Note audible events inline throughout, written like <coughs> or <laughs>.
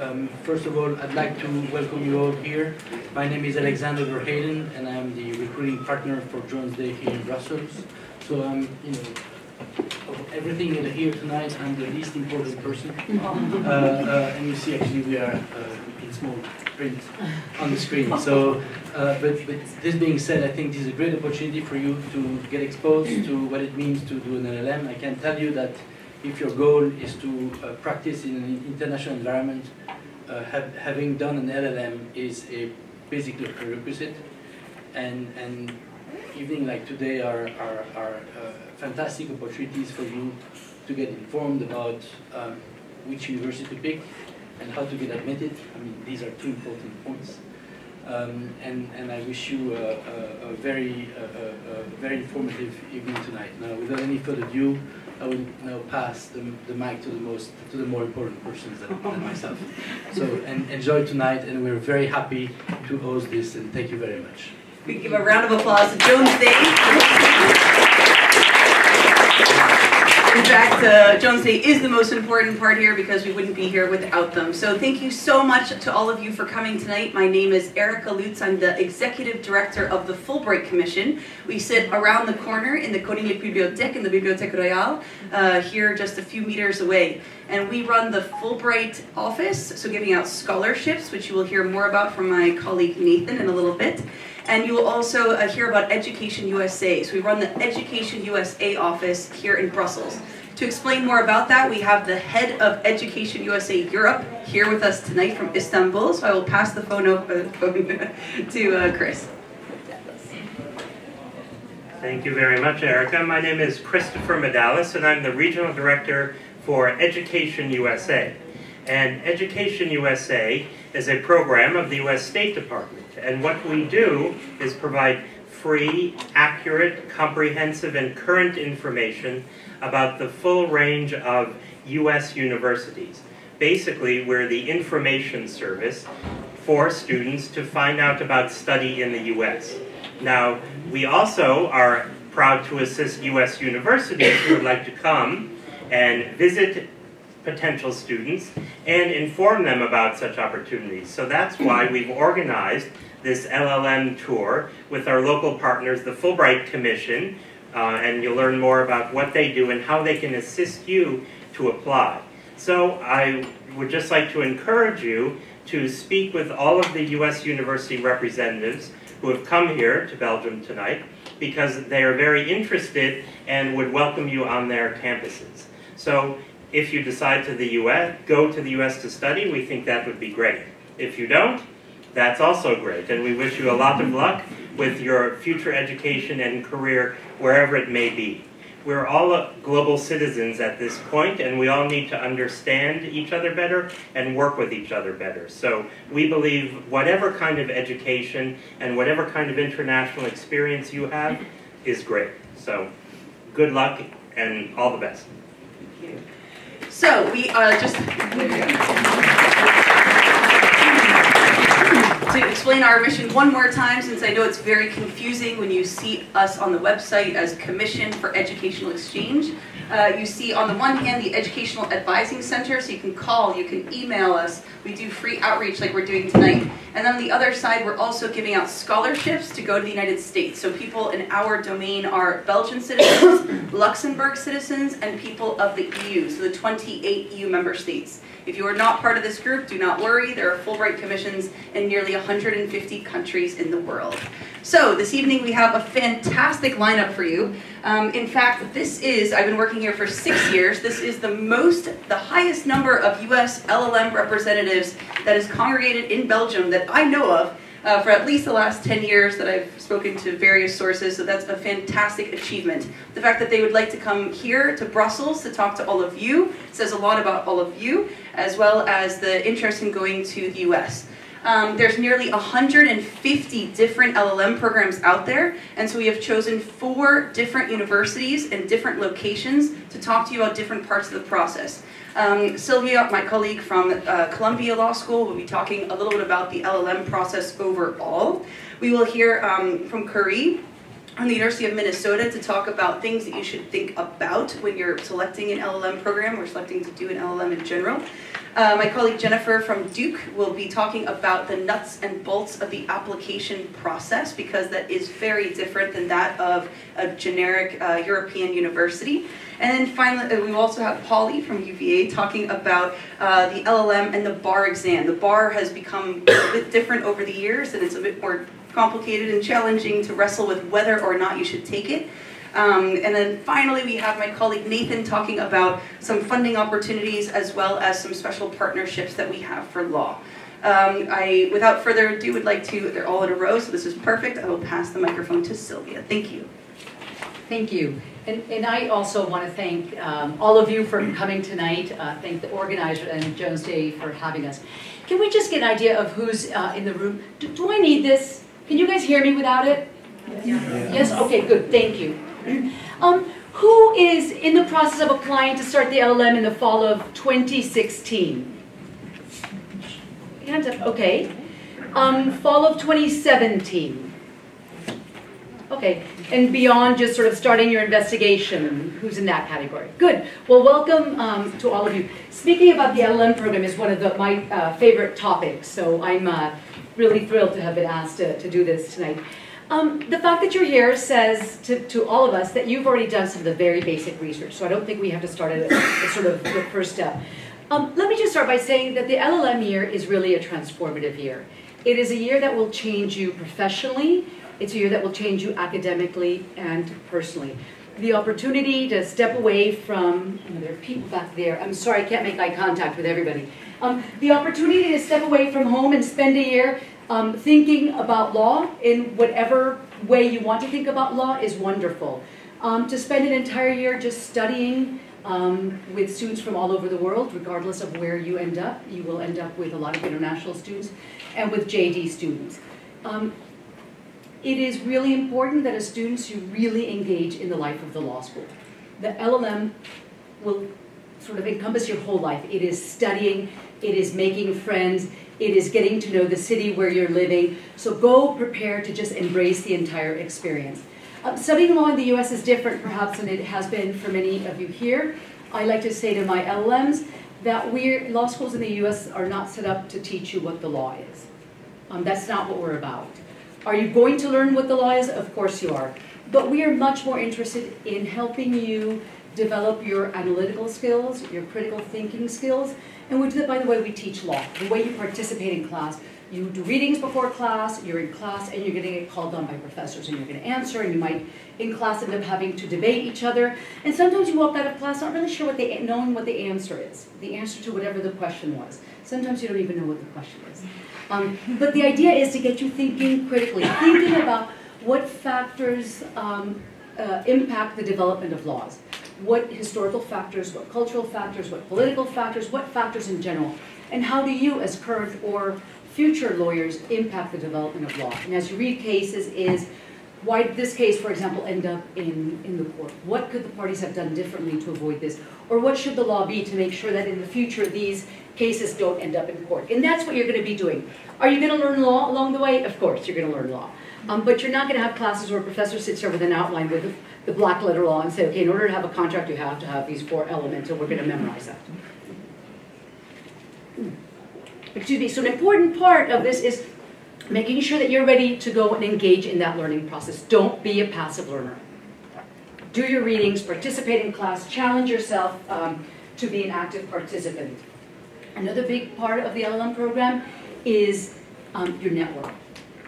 Um, first of all, I'd like to welcome you all here. My name is Alexander Verheyden, and I'm the recruiting partner for Jones Day here in Brussels. So I'm, you know, of everything that are here tonight, I'm the least important person. <laughs> Uh, uh, and you see, actually, we are uh, in small print on the screen. So, uh, but, but this being said, I think this is a great opportunity for you to get exposed to what it means to do an LLM. I can tell you that if your goal is to uh, practice in an international environment, uh, having done an LLM is a basically a prerequisite. And, and evening like today are, are, are uh, fantastic opportunities for you to get informed about um, which university to pick and how to get admitted. I mean, these are two important points. Um, and, and I wish you a, a, a very, a, very informative evening tonight. Now, without any further ado, I will now pass the, the mic to the most to the more important persons than, than myself. So and enjoy tonight, and we're very happy to host this, and thank you very much. We give a round of applause to Jones Day. In fact, uh, Jones Day is the most important part here because we wouldn't be here without them. So thank you so much to all of you for coming tonight. My name is Erica Lutz. I'm the Executive Director of the Fulbright Commission. We sit around the corner in the Koninklijke Bibliotheek in the Bibliothèque Royale, uh, here just a few meters away. And we run the Fulbright office, so giving out scholarships, which you will hear more about from my colleague Nathan in a little bit. And you will also uh, hear about Education USA. So we run the Education USA office here in Brussels. To explain more about that, we have the head of Education USA Europe here with us tonight from Istanbul. So I will pass the phone over <laughs> to uh, Chris. Thank you very much, Erica. My name is Christopher Medalis, and I'm the Regional Director for Education USA. And Education USA is a program of the U.S. State Department. And what we do is provide free, accurate, comprehensive, and current information about the full range of U.S. universities. Basically, we're the information service for students to find out about study in the U.S. Now, we also are proud to assist U.S. universities who would like to come and visit potential students and inform them about such opportunities. So that's why we've organized this LLM tour with our local partners, the Fulbright Commission, uh, and you'll learn more about what they do and how they can assist you to apply. So I would just like to encourage you to speak with all of the U.S. university representatives who have come here to Belgium tonight because they are very interested and would welcome you on their campuses. So if you decide to the US, go to the US to study, we think that would be great. If you don't, that's also great. And we wish you a lot of luck with your future education and career wherever it may be. We're all global citizens at this point, and we all need to understand each other better and work with each other better. So we believe whatever kind of education and whatever kind of international experience you have is great. So good luck and all the best. Thank you. So we uh, just to explain our mission one more time, since I know it's very confusing when you see us on the website as Commission for Educational Exchange. Uh, you see on the one hand the Educational Advising Center, so you can call, you can email us. We do free outreach like we're doing tonight. And then on the other side, we're also giving out scholarships to go to the United States. So people in our domain are Belgian citizens, <coughs> Luxembourg citizens, and people of the EU, so the 28 EU member states. If you are not part of this group, do not worry. There are Fulbright commissions in nearly 150 countries in the world. So this evening we have a fantastic lineup for you. Um, in fact, this is, I've been working here for six years, this is the most, the highest number of US LLM representatives that is congregated in Belgium that I know of uh, for at least the last 10 years that I've spoken to various sources, so that's a fantastic achievement. The fact that they would like to come here to Brussels to talk to all of you says a lot about all of you, as well as the interest in going to the US. Um, there's nearly 150 different LLM programs out there, and so we have chosen four different universities and different locations to talk to you about different parts of the process. Um, Sylvia, my colleague from uh, Columbia Law School, will be talking a little bit about the LLM process overall. We will hear um, from Khary, from the University of Minnesota to talk about things that you should think about when you're selecting an LLM program or selecting to do an LLM in general. Uh, my colleague Jennifer from Duke will be talking about the nuts and bolts of the application process because that is very different than that of a generic uh, European university. And then finally, uh, we also have Polly from UVA talking about uh, the LLM and the bar exam. The bar has become a bit different over the years and it's a bit more complicated and challenging to wrestle with whether or not you should take it. Um, and then finally, we have my colleague Nathan talking about some funding opportunities as well as some special partnerships that we have for law. Um, I, without further ado, would like to, they're all in a row, so this is perfect. I will pass the microphone to Sylvia. Thank you. Thank you. And, and I also want to thank um, all of you for coming tonight. Uh, thank the organizer and Jones Day for having us. Can we just get an idea of who's uh, in the room? Do, do I need this? Can you guys hear me without it? Yeah. Yes? Okay, good. Thank you. Um, who is in the process of applying to start the LLM in the fall of 2016? Hands up. Okay. Um, fall of 2017. Okay, and beyond just sort of starting your investigation, who's in that category? Good. Well, welcome um, to all of you. Speaking about the LLM program is one of the, my uh, favorite topics, so I'm uh, really thrilled to have been asked to, to do this tonight. Um, the fact that you're here says to, to all of us that you've already done some of the very basic research, so I don't think we have to start at, a, sort of the first step. Um, let me just start by saying that the LLM year is really a transformative year. It is a year that will change you professionally, it's a year that will change you academically and personally. The opportunity to step away from, know, there are people back there, I'm sorry I can't make eye contact with everybody. Um, the opportunity to step away from home and spend a year um, thinking about law in whatever way you want to think about law is wonderful. Um, to spend an entire year just studying um, with students from all over the world, regardless of where you end up, you will end up with a lot of international students and with JD students. Um, it is really important that as students you really engage in the life of the law school. The LLM will sort of encompass your whole life. It is studying, it is making friends, it is getting to know the city where you're living. So go prepared to just embrace the entire experience. Um, studying law in the US is different perhaps than it has been for many of you here. I like to say to my LLMs that we law schools in the US are not set up to teach you what the law is. Um, that's not what we're about. Are you going to learn what the law is? Of course you are. But we are much more interested in helping you develop your analytical skills, your critical thinking skills, and we do that by the way we teach law, the way you participate in class. You do readings before class, you're in class, and you're going to get called on by professors, and you're going to answer, and you might, in class, end up having to debate each other. And sometimes you walk out of class not really sure what the, knowing what the answer is, the answer to whatever the question was. Sometimes you don't even know what the question is. Um, but the idea is to get you thinking critically, thinking about what factors um, uh, impact the development of laws. What historical factors, what cultural factors, what political factors, what factors in general. And how do you, as current or future lawyers, impact the development of law? And as you read cases is, why did this case, for example, end up in, in the court? What could the parties have done differently to avoid this? Or what should the law be to make sure that in the future these cases don't end up in court. And that's what you're going to be doing. Are you going to learn law along the way? Of course, you're going to learn law. Um, but you're not going to have classes where a professor sits there with an outline with the black letter law and say, okay, in order to have a contract, you have to have these four elements, and we're going to memorize that. Excuse me. So an important part of this is making sure that you're ready to go and engage in that learning process. Don't be a passive learner. Do your readings, participate in class, challenge yourself um, to be an active participant. Another big part of the LLM program is um, your network.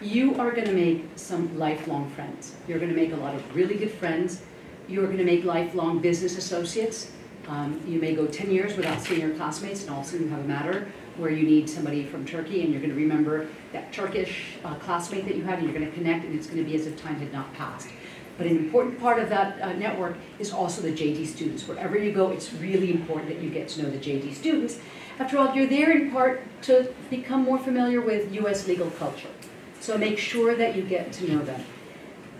You are going to make some lifelong friends. You're going to make a lot of really good friends. You're going to make lifelong business associates. Um, you may go 10 years without seeing your classmates, and all of a sudden you have a matter where you need somebody from Turkey, and you're going to remember that Turkish uh, classmate that you had, and you're going to connect, and it's going to be as if time had not passed. But an important part of that uh, network is also the JD students. Wherever you go, it's really important that you get to know the JD students after all, you're there in part to become more familiar with U.S. legal culture. So make sure that you get to know them.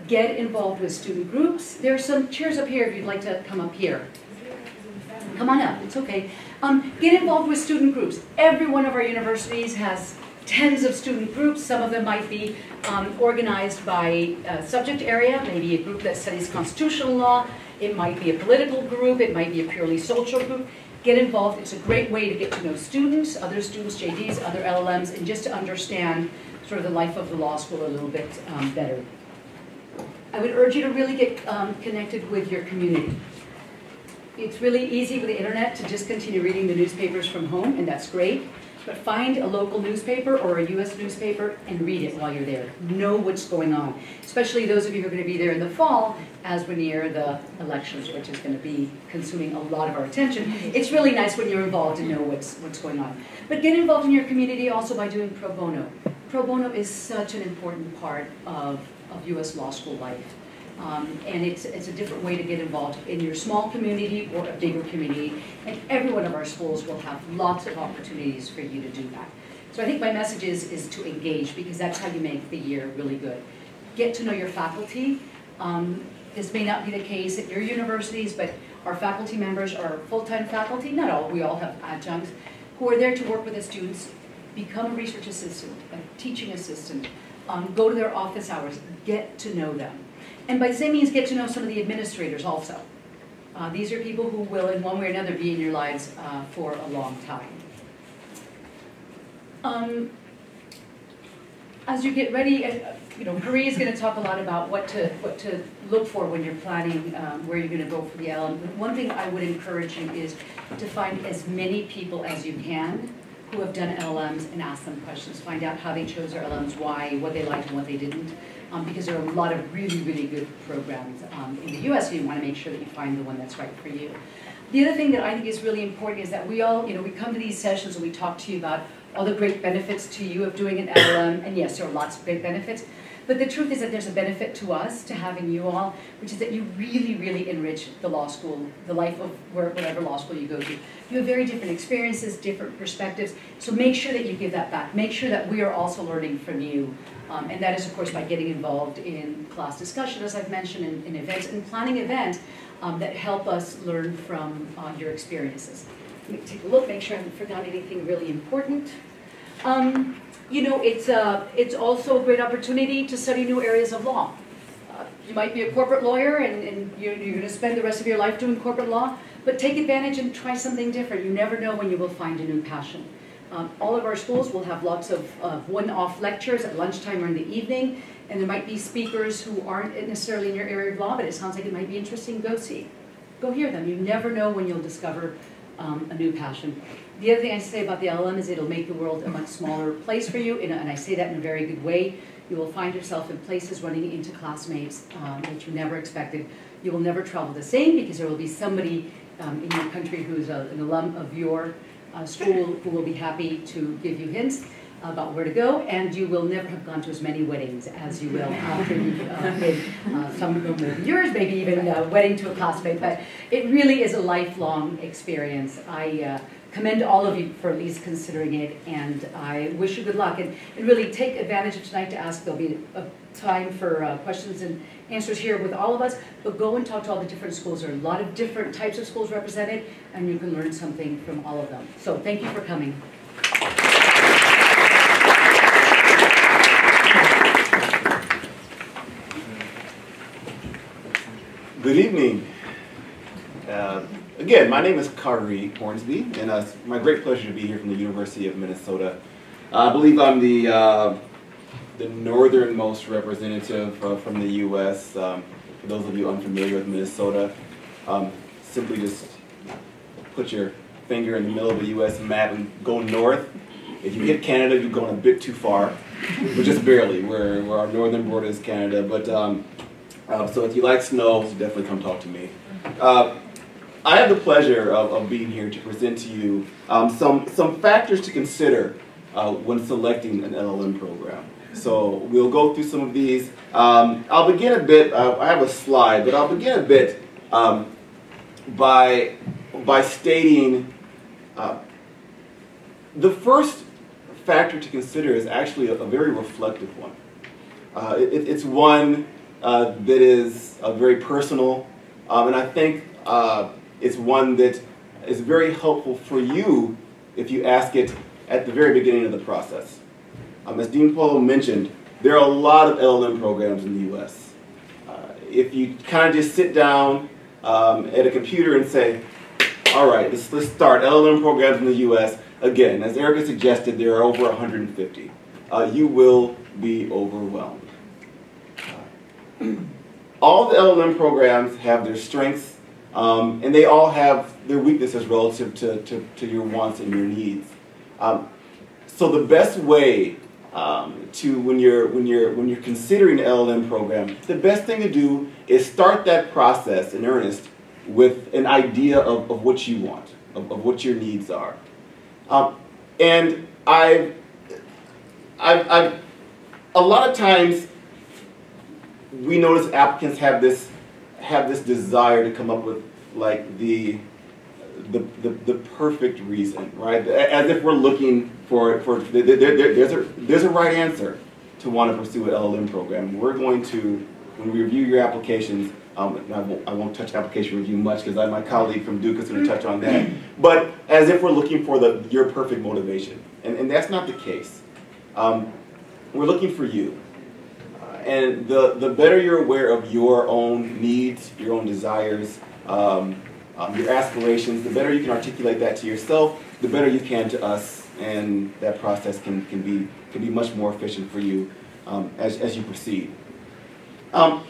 Get involved with student groups. There are some chairs up here if you'd like to come up here. Come on up, it's okay. Um, get involved with student groups. Every one of our universities has tens of student groups. Some of them might be um, organized by uh, subject area, maybe a group that studies constitutional law. It might be a political group. It might be a purely social group. Get involved. It's a great way to get to know students, other students, JDs, other LLMs, and just to understand sort of the life of the law school a little bit um, better. I would urge you to really get um, connected with your community. It's really easy with the internet to just continue reading the newspapers from home, and that's great. But find a local newspaper or a U.S. newspaper and read it while you're there. Know what's going on, especially those of you who are going to be there in the fall as we're near the elections, which is going to be consuming a lot of our attention. It's really nice when you're involved to know what's, what's going on. But get involved in your community also by doing pro bono. Pro bono is such an important part of, of U.S. law school life. Um, and it's, it's a different way to get involved in your small community or a bigger community. And every one of our schools will have lots of opportunities for you to do that. So I think my message is, is to engage because that's how you make the year really good. Get to know your faculty. Um, this may not be the case at your universities, but our faculty members are full-time faculty, not all, we all have adjuncts, who are there to work with the students, become a research assistant, a teaching assistant, um, go to their office hours, get to know them. And by means, get to know some of the administrators also. Uh, these are people who will, in one way or another, be in your lives uh, for a long time. Um, as you get ready, uh, you know, Marie is going to talk a lot about what to what to look for when you're planning um, where you're going to go for the LM. One thing I would encourage you is to find as many people as you can who have done LLMs and ask them questions. Find out how they chose their LLMs, why, what they liked and what they didn't um, because there are a lot of really, really good programs um, in the US, so you want to make sure that you find the one that's right for you. The other thing that I think is really important is that we all, you know, we come to these sessions and we talk to you about all the great benefits to you of doing an LLM, and yes, there are lots of great benefits, but the truth is that there's a benefit to us to having you all, which is that you really, really enrich the law school, the life of whatever law school you go to. You have very different experiences, different perspectives, so make sure that you give that back. Make sure that we are also learning from you um, and that is, of course, by getting involved in class discussion, as I've mentioned, in, in events, and planning events um, that help us learn from uh, your experiences. Let me take a look, make sure I haven't forgotten anything really important. Um, you know, it's, uh, it's also a great opportunity to study new areas of law. Uh, you might be a corporate lawyer and, and you're, you're going to spend the rest of your life doing corporate law, but take advantage and try something different. You never know when you will find a new passion. Um, all of our schools will have lots of uh, one-off lectures at lunchtime or in the evening, and there might be speakers who aren't necessarily in your area of law, but it sounds like it might be interesting. Go see. Go hear them. You never know when you'll discover um, a new passion. The other thing I say about the LLM is it'll make the world a much smaller place for you, and I say that in a very good way. You will find yourself in places running into classmates um, that you never expected. You will never travel the same because there will be somebody um, in your country who's a, an alum of your uh, school who will be happy to give you hints about where to go, and you will never have gone to as many weddings as you will after you've uh, <laughs> been, uh, some of them will be yours, maybe even a wedding to a classmate, but it really is a lifelong experience. I uh, commend all of you for at least considering it, and I wish you good luck. And, and really take advantage of tonight to ask. There'll be a time for uh, questions and answers here with all of us, but go and talk to all the different schools. There are a lot of different types of schools represented, and you can learn something from all of them. So thank you for coming. Good evening. Uh, again, my name is Khary Hornsby, and uh, it's my great pleasure to be here from the University of Minnesota. I believe I'm the uh, the northernmost representative uh, from the U.S. Um, for those of you unfamiliar with Minnesota, um, simply just put your finger in the middle of the U.S. map and go north. If you hit Canada, you've gone a bit too far, but just barely. Where, our northern border is Canada. But um, uh, so if you like snow, definitely come talk to me. Uh, I have the pleasure of, of, being here to present to you um, some, some factors to consider uh, when selecting an LLM program. So we'll go through some of these. Um, I'll begin a bit, uh, I have a slide, but I'll begin a bit um, by, by stating uh, the first factor to consider is actually a, a very reflective one. Uh, it, it's one uh, that is uh, very personal, um, and I think uh, it's one that is very helpful for you if you ask it at the very beginning of the process. Um, as Dean Polo mentioned, there are a lot of LLM programs in the U.S. Uh, if you kind of just sit down um, at a computer and say, all right, let's, let's start LLM programs in the U.S., again, as Erica suggested, there are over 150. Uh, you will be overwhelmed. All the LLM programs have their strengths, um, and they all have their weaknesses relative to, to, to your wants and your needs. Um, so the best way um, to when you're when you're when you're considering an LLM program, the best thing to do is start that process in earnest with an idea of, of what you want, of, of what your needs are. Um, and I've, I've, I've, a lot of times we notice applicants have this have this desire to come up with like the the, the, the perfect reason, right? As if we're looking for, for there, there, there's, a, there's a right answer to want to pursue an LLM program. We're going to, when we review your applications, um, I, won't, I won't touch application review much because my colleague from Duke is going to touch on that. But as if we're looking for the, your perfect motivation. And, and that's not the case. Um, we're looking for you. And the, the better you're aware of your own needs, your own desires, um, um, your aspirations, the better you can articulate that to yourself, the better you can to us, and that process can, can, be, can be much more efficient for you um, as, as you proceed. Um,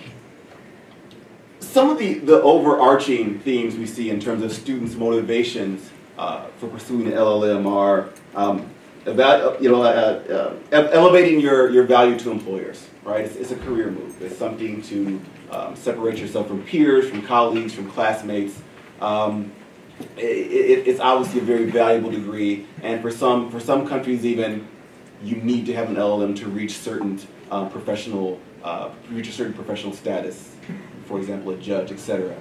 some of the, the overarching themes we see in terms of students' motivations uh, for pursuing an LLM are um, about, you know, uh, uh, elevating your, your value to employers, right? It's, it's a career move. It's something to um, separate yourself from peers, from colleagues, from classmates. Um, it, it, it's obviously a very valuable degree, and for some, for some countries even, you need to have an LLM to reach certain uh, professional, uh, reach a certain professional status for example, a judge, etc.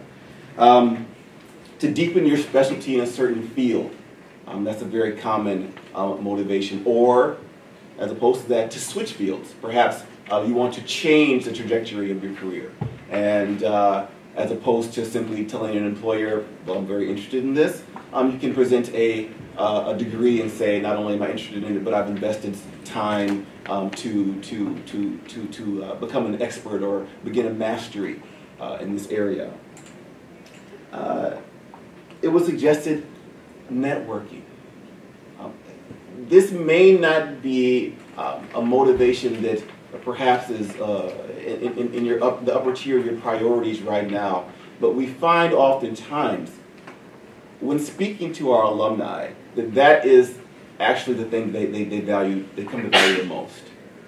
Um, to deepen your specialty in a certain field, um, that's a very common uh, motivation. Or, as opposed to that, to switch fields. Perhaps uh, you want to change the trajectory of your career. And uh, as opposed to simply telling an employer, well, I'm very interested in this, um, you can present a, uh, a degree and say, not only am I interested in it, but I've invested time um, to, to, to, to, to uh, become an expert or begin a mastery uh, in this area. Uh, it was suggested networking. Um, this may not be um, a motivation that perhaps is uh, in, in, in, your up, the upper tier of your priorities right now, but we find oftentimes when speaking to our alumni that that is actually the thing they, they, they value, they come to value the most.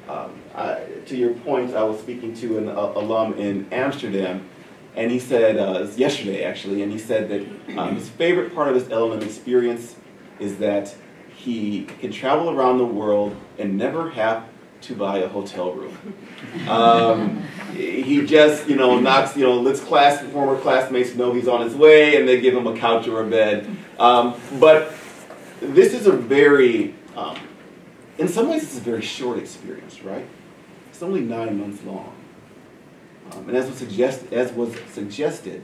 Um, I, to your point, I was speaking to an uh, alum in Amsterdam, and he said, uh, yesterday actually, and he said that um, his favorite part of his LLM experience is that he can travel around the world and never have to buy a hotel room. Um, he just, you know, knocks, you know, lets class, former classmates know he's on his way, and they give him a couch or a bed. Um, but this is a very um, in some ways, it's a very short experience, right? It's only nine months long. Um, and as was, suggest, as was suggested,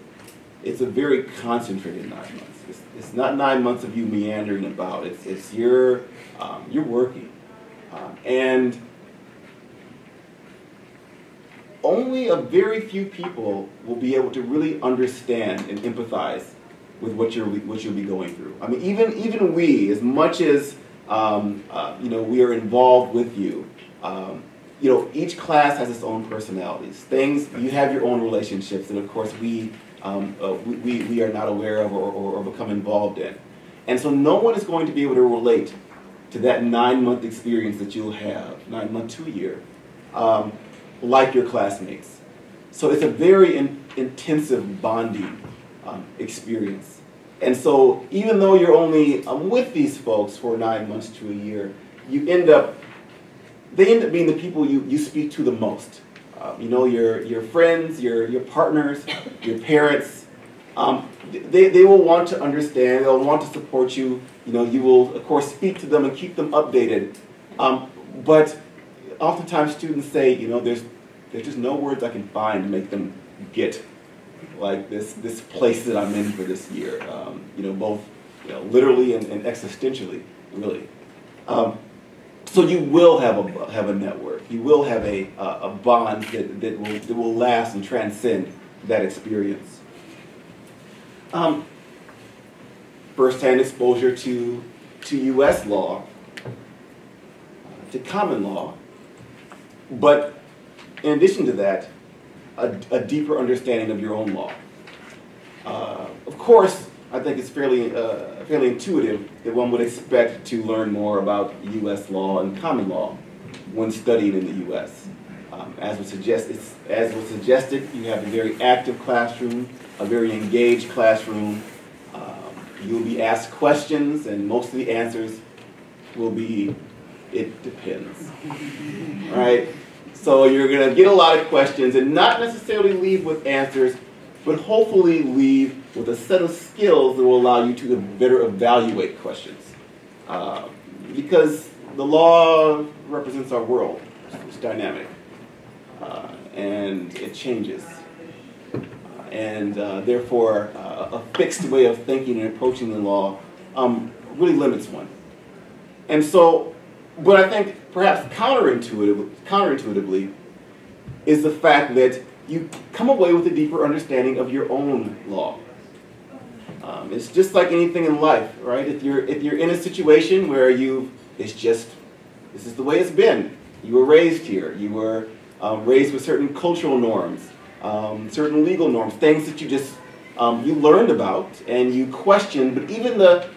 it's a very concentrated nine months. It's, it's not nine months of you meandering about. It's, it's your, um, you're working. Um, and only a very few people will be able to really understand and empathize with what you're what you'll be going through. I mean, even even we, as much as um, uh, you know, we are involved with you. Um, you know, each class has its own personalities. Things, you have your own relationships, and of course we, um, uh, we, we, are not aware of or, or, or, become involved in. And so no one is going to be able to relate to that nine-month experience that you'll have, nine month two year. um, like your classmates. So it's a very in, intensive bonding um, experience. And so even though you're only um, with these folks for nine months to a year, you end up, they end up being the people you, you speak to the most. Um, you know, your, your friends, your, your partners, your parents, um, they, they will want to understand, they'll want to support you. You know, you will, of course, speak to them and keep them updated. Um, but oftentimes students say, you know, there's, there's just no words I can find to make them get like this this place that I'm in for this year. Um, you know, both you know, literally and, and, existentially, really. Um, so you will have a, have a network. You will have a, a bond that, that, will, that will last and transcend that experience. Um, firsthand exposure to, to U.S. law, to common law, but in addition to that, a, a deeper understanding of your own law. Uh, of course, I think it's fairly, uh, fairly intuitive that one would expect to learn more about U.S. law and common law when studying in the U.S. Um, as, was suggest, as was suggested, you have a very active classroom, a very engaged classroom. Um, you'll be asked questions, and most of the answers will be, it depends. right? So you're going to get a lot of questions and not necessarily leave with answers, but hopefully leave with a set of skills that will allow you to better evaluate questions. Uh, because the law represents our world. It's dynamic. Uh, and it changes. Uh, and uh, therefore, uh, a fixed way of thinking and approaching the law um, really limits one. And so, but I think perhaps counterintuitive, counterintuitively is the fact that you come away with a deeper understanding of your own law. Um, it's just like anything in life, right? If you're, if you're in a situation where you, it's just, this is the way it's been. You were raised here. You were um, raised with certain cultural norms, um, certain legal norms, things that you just, um, you learned about and you questioned, but even the,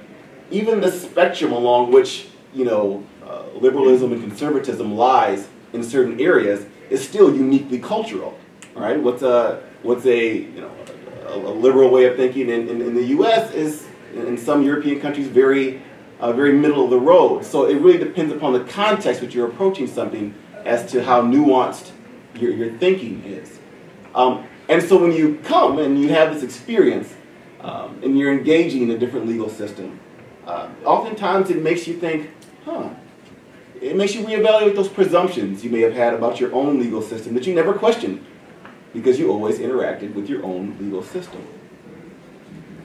even the spectrum along which, you know, uh, liberalism and conservatism lies in certain areas is still uniquely cultural, right? What's a, what's a, you know, a, a liberal way of thinking in, in, in, the U.S. is, in some European countries, very, uh, very middle of the road. So it really depends upon the context which you're approaching something as to how nuanced your, your thinking is. Um, and so when you come and you have this experience um, and you're engaging in a different legal system, uh, oftentimes it makes you think, huh, it makes you reevaluate those presumptions you may have had about your own legal system that you never questioned because you always interacted with your own legal system.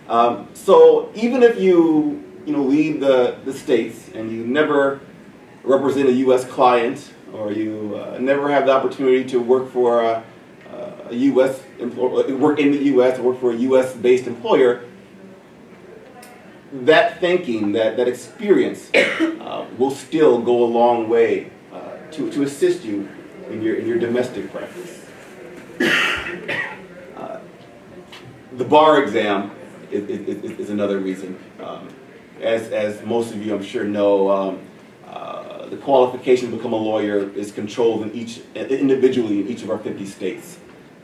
Um, so even if you, you know, leave the, the states and you never represent a U.S. client or you uh, never have the opportunity to work for a, a U.S. work in the U.S. or work for a U.S.-based employer, that thinking, that, that experience <coughs> uh, will still go a long way uh, to, to assist you in your, in your domestic practice. <coughs> Uh, the bar exam is, is, is another reason. Um, as, as most of you, I'm sure, know, um, uh, the qualification to become a lawyer is controlled in each, individually in each of our 50 states.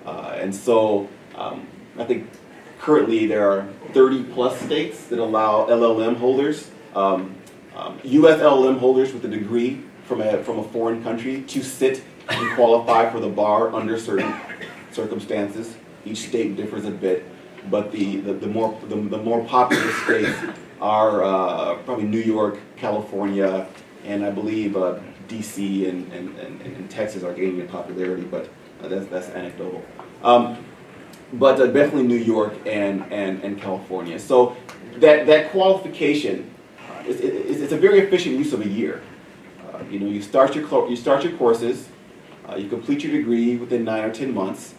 Uh, and so um, I think currently there are 30 plus states that allow LLM holders, um, um, US LLM holders with a degree from a, from a foreign country to sit and qualify for the bar under certain circumstances. Each state differs a bit, but the, the, the more, the, the, more popular states are uh, probably New York, California, and I believe uh, DC and, and, and, and, Texas are gaining in popularity, but uh, that's, that's anecdotal. Um, but uh, definitely New York and, and, and California. So that, that qualification is, is, a very efficient use of a year. Uh, you know, you start your, you start your courses, uh, you complete your degree within nine or 10 months,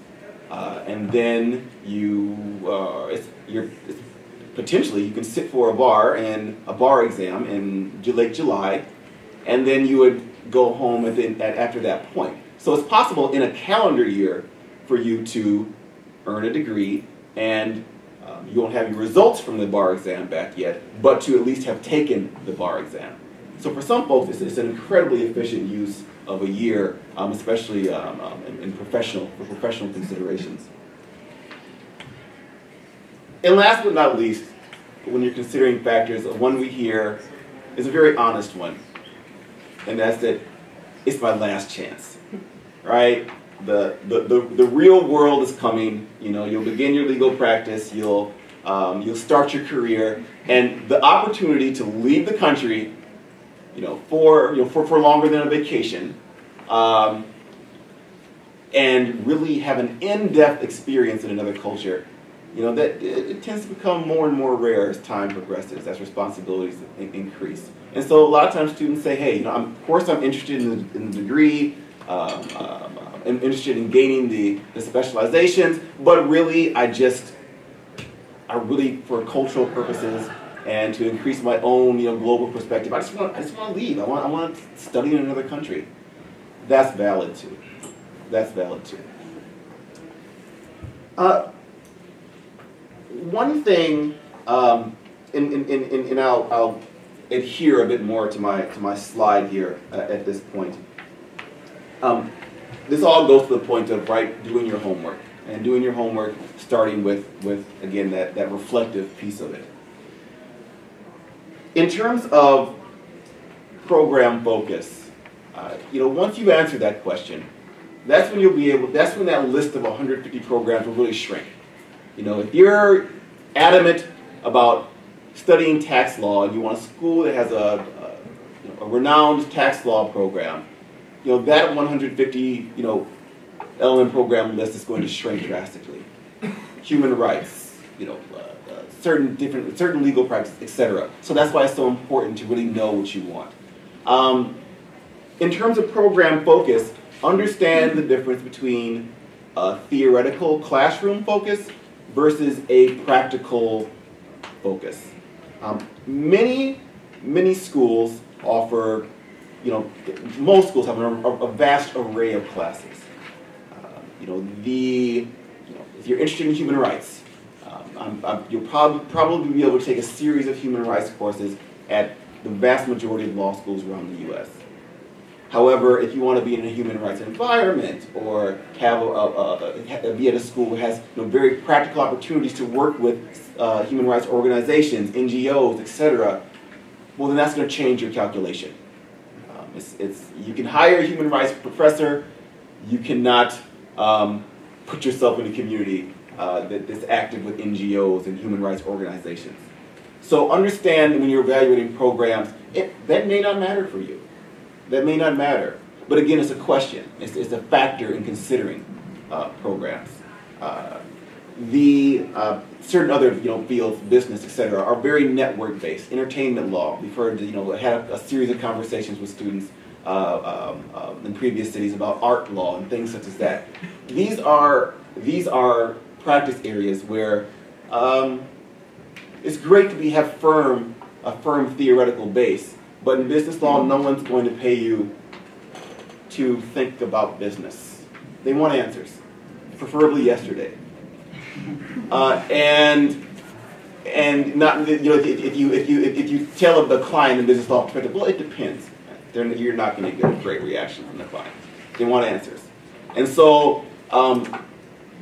uh, and then you, uh, it's, you're, it's potentially you can sit for a bar and a bar exam in late July, and then you would go home within, at, after that point. So it's possible in a calendar year for you to earn a degree and um, you won't have your results from the bar exam back yet, but to at least have taken the bar exam. So for some folks, it's, it's an incredibly efficient use of a year, um, especially um, um, in, in, professional, for professional considerations. And last but not least, when you're considering factors, one we hear is a very honest one, and that's that it's my last chance, right? The, the, the, the real world is coming, you know, you'll begin your legal practice, you'll, um, you'll start your career, and the opportunity to leave the country you know, for, you know, for, for longer than a vacation, um, and really have an in-depth experience in another culture you know, that it, it, tends to become more and more rare as time progresses, as responsibilities in, increase. And so a lot of times students say, hey, you know, I'm, of course I'm interested in the, in the degree, um, um, interested in gaining the, the specializations, but really I just, I really, for cultural purposes and to increase my own, you know, global perspective, I just want, I just want to leave. I want, I want to study in another country. That's valid too. That's valid too. Uh, one thing, um, and, and, and, and I'll, I'll adhere a bit more to my, to my slide here uh, at this point. Um, this all goes to the point of right doing your homework and doing your homework starting with, with again that, that reflective piece of it. In terms of program focus, uh, you know, once you answer that question, that's when you'll be able, that's when that list of 150 programs will really shrink. You know, if you're adamant about studying tax law and you want a school that has a, a, you know, a renowned tax law program, you know, that 150, you know, LLM program list is going to shrink drastically. Human rights, you know, uh, uh, certain different, certain legal practices, etc. So that's why it's so important to really know what you want. Um, in terms of program focus, understand the difference between a theoretical classroom focus versus a practical focus. Um, many, many schools offer, you know, most schools have a, a vast array of classes. Uh, you know, the, you know, if you're interested in human rights, um, I'm, I'm, you'll prob probably be able to take a series of human rights courses at the vast majority of law schools around the U.S. However, if you want to be in a human rights environment or have a, a, a, be at a school that has you know, very practical opportunities to work with uh, human rights organizations, NGOs, etc., well, then that's going to change your calculation. It's, it's, you can hire a human rights professor, you cannot um, put yourself in a community uh, that, that's active with NGOs and human rights organizations. So understand when you're evaluating programs, it, that may not matter for you. That may not matter. But again, it's a question. It's, it's a factor in considering uh, programs. Uh, the uh, certain other you know fields, business, etc., are very network-based. Entertainment law. We've heard you know had a series of conversations with students uh, um, um, in previous cities about art law and things such as that. These are these are practice areas where um, it's great to be have firm a firm theoretical base, but in business law, no one's going to pay you to think about business. They want answers, preferably yesterday. Uh, and and not you know if, you if you if you tell the client in business law perspective, well, it depends. They're, you're not going to get a great reaction from the client. They want answers, and so um,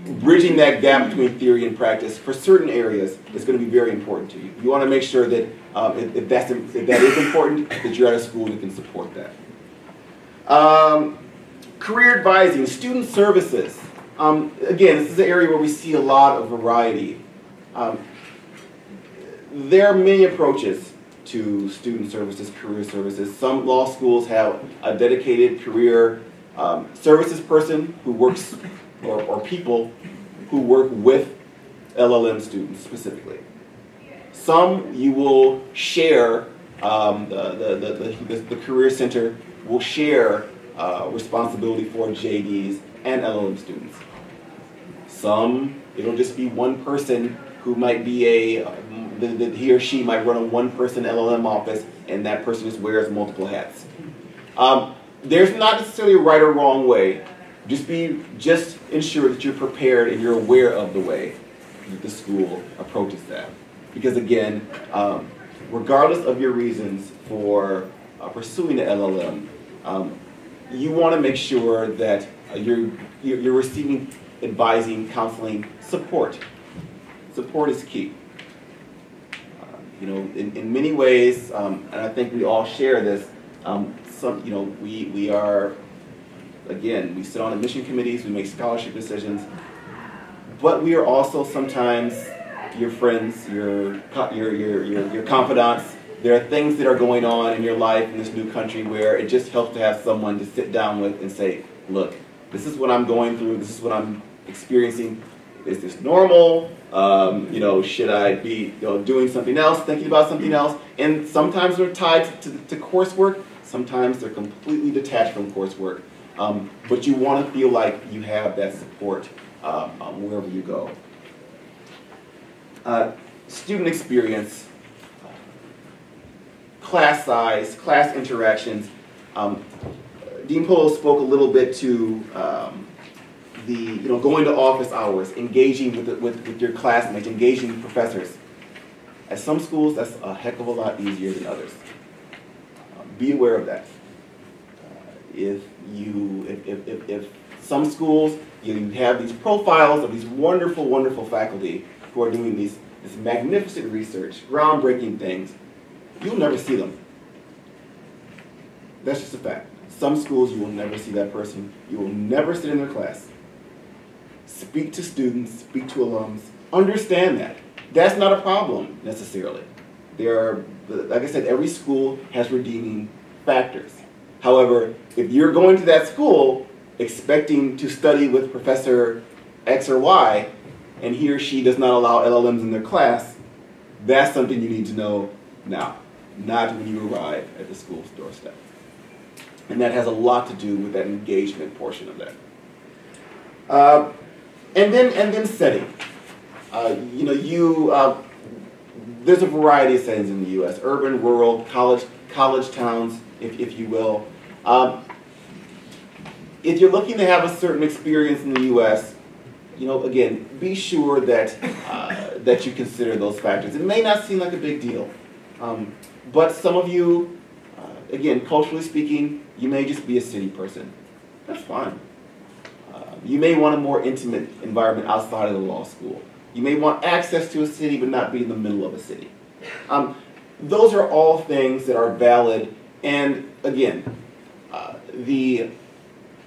bridging that gap between theory and practice for certain areas is going to be very important to you. You want to make sure that um, if, if, that's, if that is important, that you're at a school that can support that. Um, career advising, student services. Um, again, this is an area where we see a lot of variety. Um, there are many approaches to student services, career services. Some law schools have a dedicated career um, services person who works or, or people who work with LLM students specifically. Some you will share, um, the, the, the, the, Career Center will share uh, responsibility for JDs and LLM students. Some, it'll just be one person who might be a, the, the, he or she might run a one-person LLM office, and that person just wears multiple hats. Um, there's not necessarily a right or wrong way just be, just ensure that you're prepared and you're aware of the way that the school approaches that. Because again, um, regardless of your reasons for uh, pursuing the LLM, um, you want to make sure that you're, you're receiving advising, counseling, support. Support is key. Uh, you know, in, in many ways, um, and I think we all share this, um, some, you know, we, we are again, we sit on admission committees, we make scholarship decisions, but we are also sometimes your friends, your, your, your, your, your confidants. There are things that are going on in your life in this new country where it just helps to have someone to sit down with and say, look, this is what I'm going through, this is what I'm experiencing. Is this normal? Um, you know, should I be you know, doing something else, thinking about something else? And sometimes they're tied to, to, to coursework. Sometimes they're completely detached from coursework. Um, but you want to feel like you have that support uh, um, wherever you go. Uh, student experience, class size, class interactions. Um, Dean Polo spoke a little bit to um, the, you know, going to office hours, engaging with, the, with, with your classmates, engaging with professors. At some schools, that's a heck of a lot easier than others. Uh, be aware of that. Uh, if you, if, if, if, if some schools, you, you have these profiles of these wonderful, wonderful faculty who are doing these, this magnificent research, groundbreaking things, you'll never see them. That's just a fact. Some schools, you will never see that person. You will never sit in their class. Speak to students, speak to alums. Understand that. That's not a problem necessarily. There are, like I said, every school has redeeming factors. However, if you're going to that school expecting to study with Professor X or Y, and he or she does not allow LLMs in their class, that's something you need to know now, not when you arrive at the school's doorstep. And that has a lot to do with that engagement portion of that. Uh, and then, and then setting. Uh, you know, you, uh, there's a variety of settings in the U.S. Urban, rural, college, college towns, if, if you will. Um, if you're looking to have a certain experience in the U.S., you know, again, be sure that, uh, that you consider those factors. It may not seem like a big deal, um, but some of you, uh, again, culturally speaking, you may just be a city person. That's fine. Uh, you may want a more intimate environment outside of the law school. You may want access to a city but not be in the middle of a city. Um, those are all things that are valid, and again, uh, the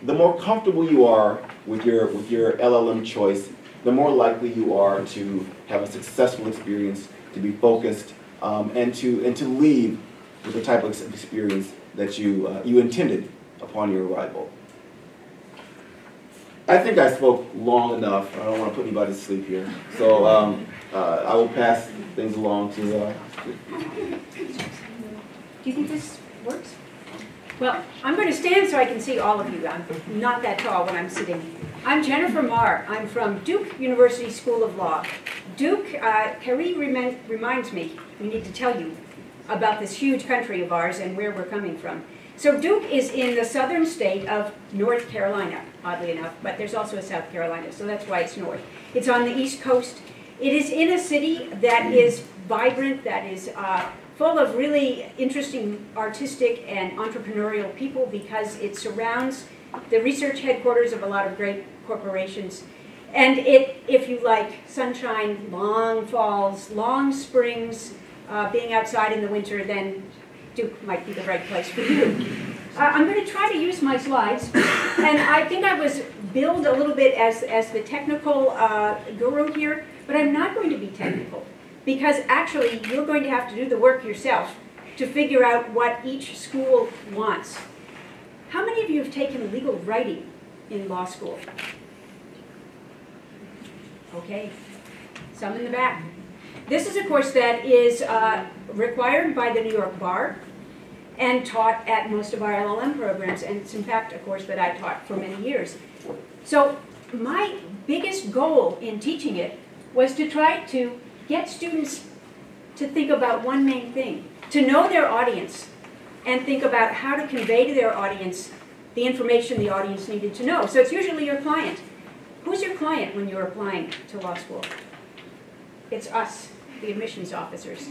the more comfortable you are with your with your LLM choice, the more likely you are to have a successful experience, to be focused, um, and to and to leave with the type of experience that you uh, you intended upon your arrival. I think I spoke long enough. I don't want to put anybody to sleep here, so um, uh, I will pass things along to. Uh, Do you think this works? Well, I'm going to stand so I can see all of you. I'm not that tall when I'm sitting. I'm Jennifer Maher. I'm from Duke University School of Law. Duke, uh, Khary remi reminds me, we need to tell you about this huge country of ours and where we're coming from. So Duke is in the southern state of North Carolina, oddly enough, but there's also a South Carolina, so that's why it's north. It's on the east coast. It is in a city that is vibrant, that is uh, full of really interesting artistic and entrepreneurial people because it surrounds the research headquarters of a lot of great corporations. And it, if you like sunshine, long falls, long springs, uh, being outside in the winter, then Duke might be the right place for you. Uh, I'm going to try to use my slides, and I think I was billed a little bit as, as the technical uh, guru here, but I'm not going to be technical because actually you're going to have to do the work yourself to figure out what each school wants. How many of you have taken legal writing in law school? Okay, some in the back. This is a course that is uh, required by the New York Bar and taught at most of our LLM programs, and it's in fact a course that I taught for many years. So my biggest goal in teaching it was to try to get students to think about one main thing, to know their audience and think about how to convey to their audience the information the audience needed to know. So it's usually your client. Who's your client when you're applying to law school? It's us, the admissions officers.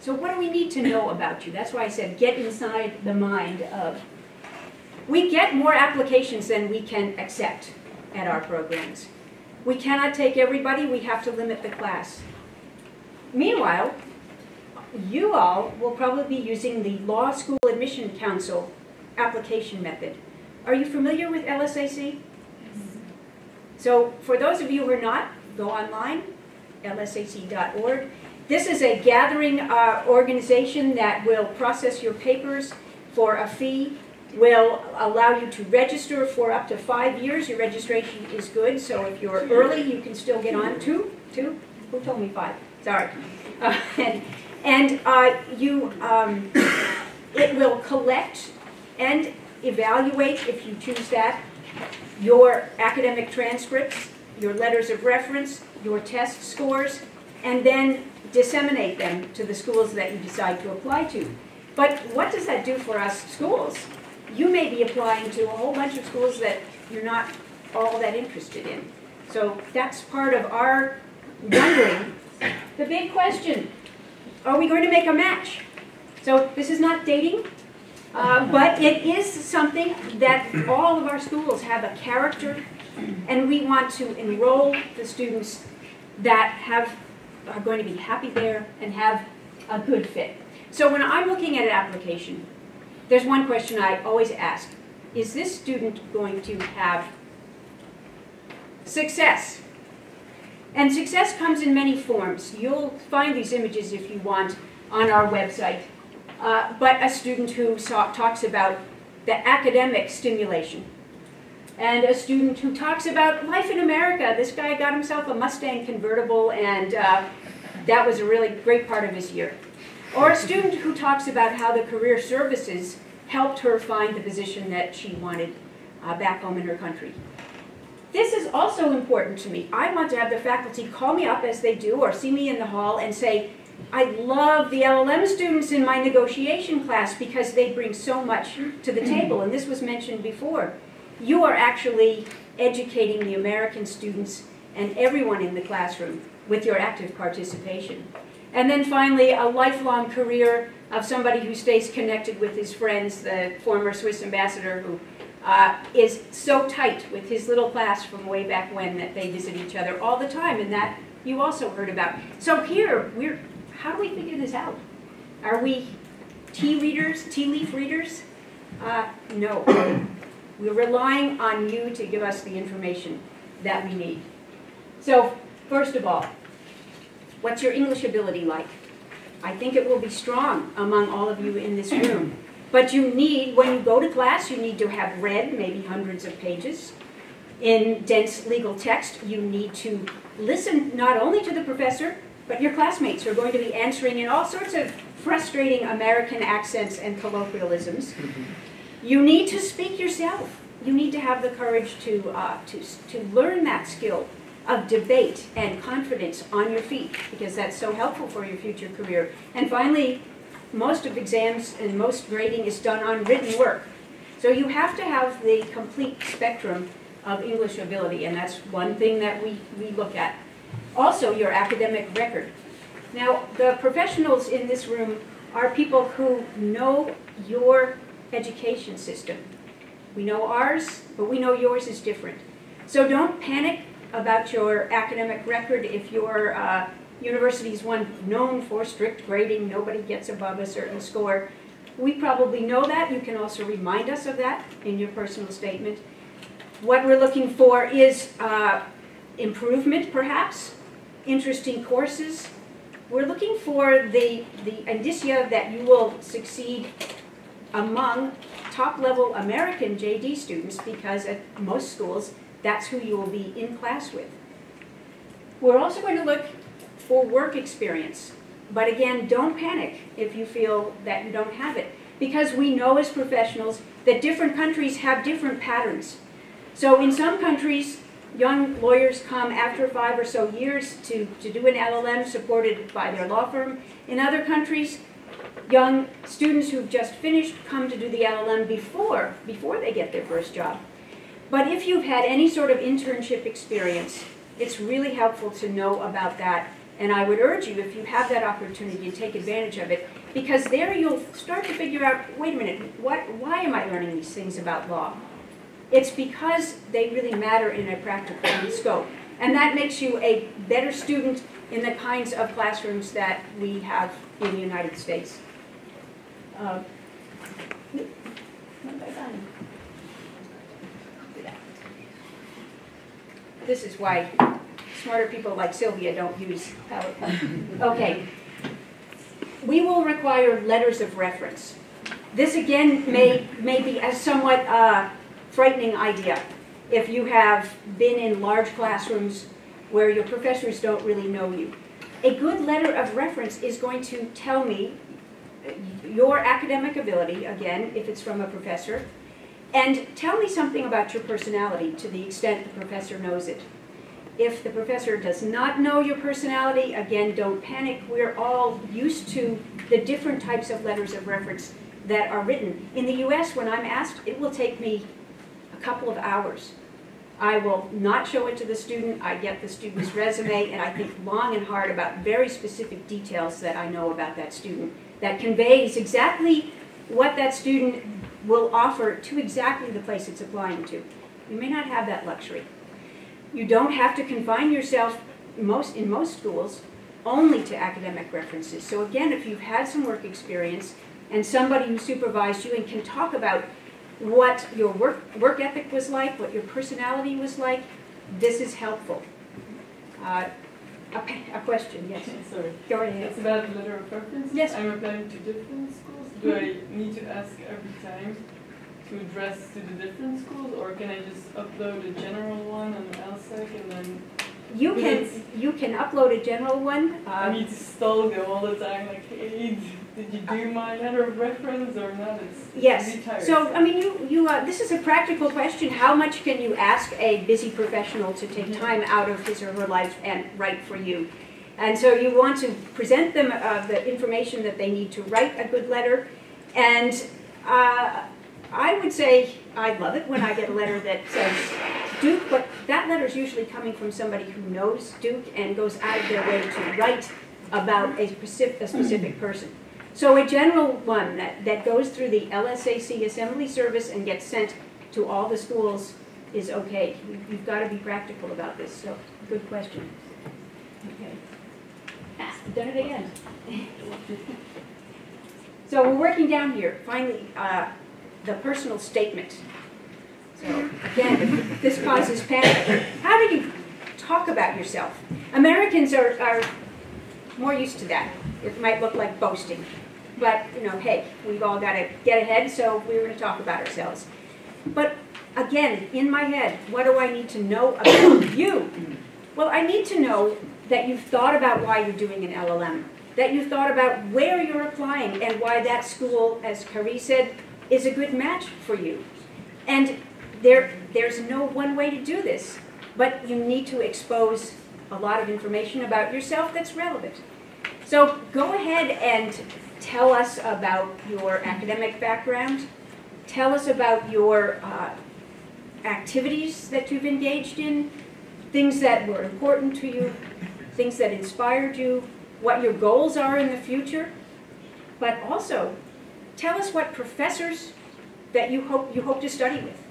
So what do we need to know about you? That's why I said get inside the mind of. We get more applications than we can accept at our programs. We cannot take everybody, we have to limit the class. Meanwhile, you all will probably be using the Law School Admission Council application method. Are you familiar with LSAC? So for those of you who are not, go online, lsac.org. This is a gathering uh, organization that will process your papers for a fee. will allow you to register for up to five years. Your registration is good, so if you're early, you can still get on. Two? Two? Who told me five? Sorry. Uh, and <laughs> and uh, you, um, it will collect and evaluate, if you choose that, your academic transcripts, your letters of reference, your test scores, and then disseminate them to the schools that you decide to apply to. But what does that do for us schools? You may be applying to a whole bunch of schools that you're not all that interested in. So that's part of our wondering. The big question, are we going to make a match? So this is not dating, uh, but it is something that all of our schools have a character, and we want to enroll the students that have are going to be happy there and have a good fit. So when I'm looking at an application, there's one question I always ask. Is this student going to have success? And success comes in many forms. You'll find these images if you want on our website. Uh, but a student who talks about the academic stimulation. And a student who talks about life in America. This guy got himself a Mustang convertible and uh, that was a really great part of his year. Or a student who talks about how the career services helped her find the position that she wanted uh, back home in her country. This is also important to me. I want to have the faculty call me up as they do or see me in the hall and say, I love the LLM students in my negotiation class because they bring so much to the table. And this was mentioned before. You are actually educating the American students and everyone in the classroom with your active participation. And then finally, a lifelong career of somebody who stays connected with his friends, the former Swiss ambassador who uh, is so tight with his little class from way back when that they visit each other all the time, and that you also heard about. So here, we're, how do we figure this out? Are we tea readers, tea leaf readers? Uh, no. We're relying on you to give us the information that we need. So, first of all, what's your English ability like? I think it will be strong among all of you in this room. But you need, when you go to class, you need to have read maybe hundreds of pages. In dense legal text, you need to listen not only to the professor, but your classmates who are going to be answering in all sorts of frustrating American accents and colloquialisms. You need to speak yourself. You need to have the courage to, uh, to, to learn that skill of debate and confidence on your feet because that's so helpful for your future career. And finally, most of exams and most grading is done on written work. So you have to have the complete spectrum of English ability, and that's one thing that we, we look at. Also, your academic record. Now, the professionals in this room are people who know your education system. We know ours, but we know yours is different. So don't panic about your academic record if your uh, university is one known for strict grading, nobody gets above a certain score. We probably know that. You can also remind us of that in your personal statement. What we're looking for is uh, improvement, perhaps, interesting courses. We're looking for the, the indicia that you will succeed among top-level American JD students because at most schools, that's who you will be in class with. We're also going to look for work experience. But again, don't panic if you feel that you don't have it. Because we know as professionals that different countries have different patterns. So in some countries, young lawyers come after five or so years to, to do an LLM supported by their law firm. In other countries, young students who've just finished come to do the LLM before, before they get their first job. But if you've had any sort of internship experience, it's really helpful to know about that. And I would urge you, if you have that opportunity, to take advantage of it, because there you'll start to figure out, wait a minute, what, why am I learning these things about law? It's because they really matter in a practical scope. And that makes you a better student in the kinds of classrooms that we have in the United States. Uh? This is why smarter people like Sylvia don't use PowerPoint. Okay. We will require letters of reference. This again may, may be a somewhat uh, frightening idea. If you have been in large classrooms where your professors don't really know you. A good letter of reference is going to tell me your academic ability, again, if it's from a professor, and tell me something about your personality to the extent the professor knows it. If the professor does not know your personality, again, don't panic. We're all used to the different types of letters of reference that are written. In the US, when I'm asked, it will take me a couple of hours. I will not show it to the student. I get the student's resume and I think long and hard about very specific details that I know about that student that conveys exactly what that student will offer to exactly the place it's applying to. You may not have that luxury. You don't have to confine yourself most in most schools only to academic references. So again, if you've had some work experience and somebody who supervised you and can talk about what your work, work ethic was like, what your personality was like, this is helpful. Uh, a, a question, yes. <laughs> Sorry. Go ahead. It's about the letter of preference. Yes. I'm applying to different schools. Do I need to ask every time to address to the different schools, or can I just upload a general one on LSAC and then You can, you can upload a general one. I uh, need to stall them all the time, like, hey, did you do my letter of reference or not? It's, Yes, so, I mean, you, you, uh, this is a practical question. How much can you ask a busy professional to take time out of his or her life and write for you? And so you want to present them uh, the information that they need to write a good letter. And uh, I would say, I love it when I get a letter that says Duke, but that letter is usually coming from somebody who knows Duke and goes out of their way to write about a specific, a specific person. So a general one that, that goes through the LSAC assembly service and gets sent to all the schools is okay. You- You've got to be practical about this, so good question. Okay. Done it again. <laughs> So we're working down here, finally, uh, the personal statement. So again, this causes panic. How do you talk about yourself? Americans are, are more used to that. It might look like boasting. But, you know, hey, we've all got to get ahead, so we're going to talk about ourselves. But again, in my head, what do I need to know about <coughs> you? Well, I need to know that you've thought about why you're doing an LLM, that you've thought about where you're applying and why that school, as Khary said, is a good match for you. And there, there's no one way to do this, but you need to expose a lot of information about yourself that's relevant. So go ahead and tell us about your academic background. Tell us about your uh, activities that you've engaged in, things that were important to you, things that inspired you, what your goals are in the future. But also, tell us what professors that you hope you hope to study with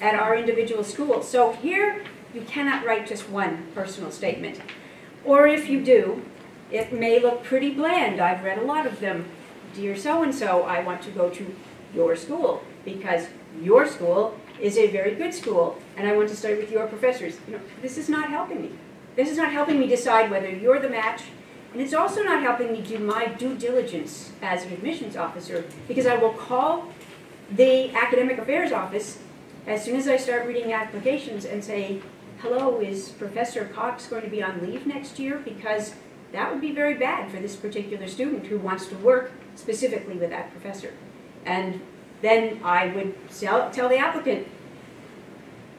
at our individual schools. So here, you cannot write just one personal statement. Or if you do, it may look pretty bland. I've read a lot of them. Dear so-and-so, I want to go to your school because your school is a very good school and I want to study with your professors. You know, this is not helping me. This is not helping me decide whether you're the match and it's also not helping me do my due diligence as an admissions officer because I will call the academic affairs office as soon as I start reading applications and say, hello, is Professor Cox going to be on leave next year? Because that would be very bad for this particular student who wants to work specifically with that professor. And then I would tell, tell the applicant,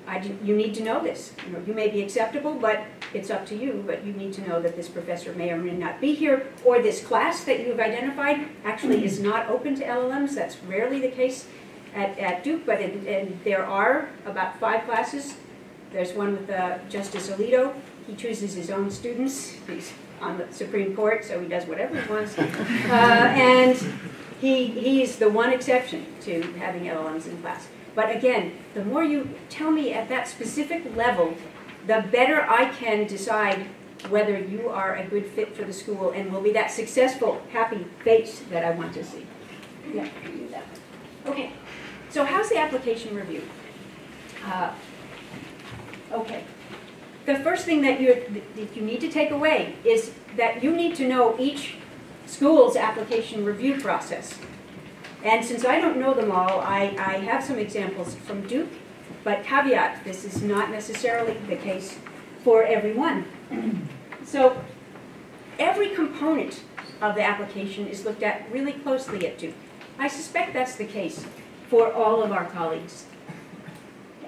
I, do- you need to know this. You know, you may be acceptable, but it's up to you, but you need to know that this professor may or may not be here, or this class that you've identified actually is not open to LLMs. That's rarely the case at, at Duke, but in, in, there are about five classes. There's one with uh, Justice Alito. He chooses his own students. He's on the Supreme Court, so he does whatever he wants. <laughs> Uh, and he, he's the one exception to having LLMs in class. But again, the more you tell me at that specific level, the better I can decide whether you are a good fit for the school and will be that successful, happy face that I want to see. Yeah, do that. Okay, so how's the application review? Uh, okay. The first thing that you, that you need to take away is that you need to know each school's application review process. And since I don't know them all, I, I have some examples from Duke, but caveat, this is not necessarily the case for everyone. <clears throat> So every component of the application is looked at really closely at Duke. I suspect that's the case for all of our colleagues.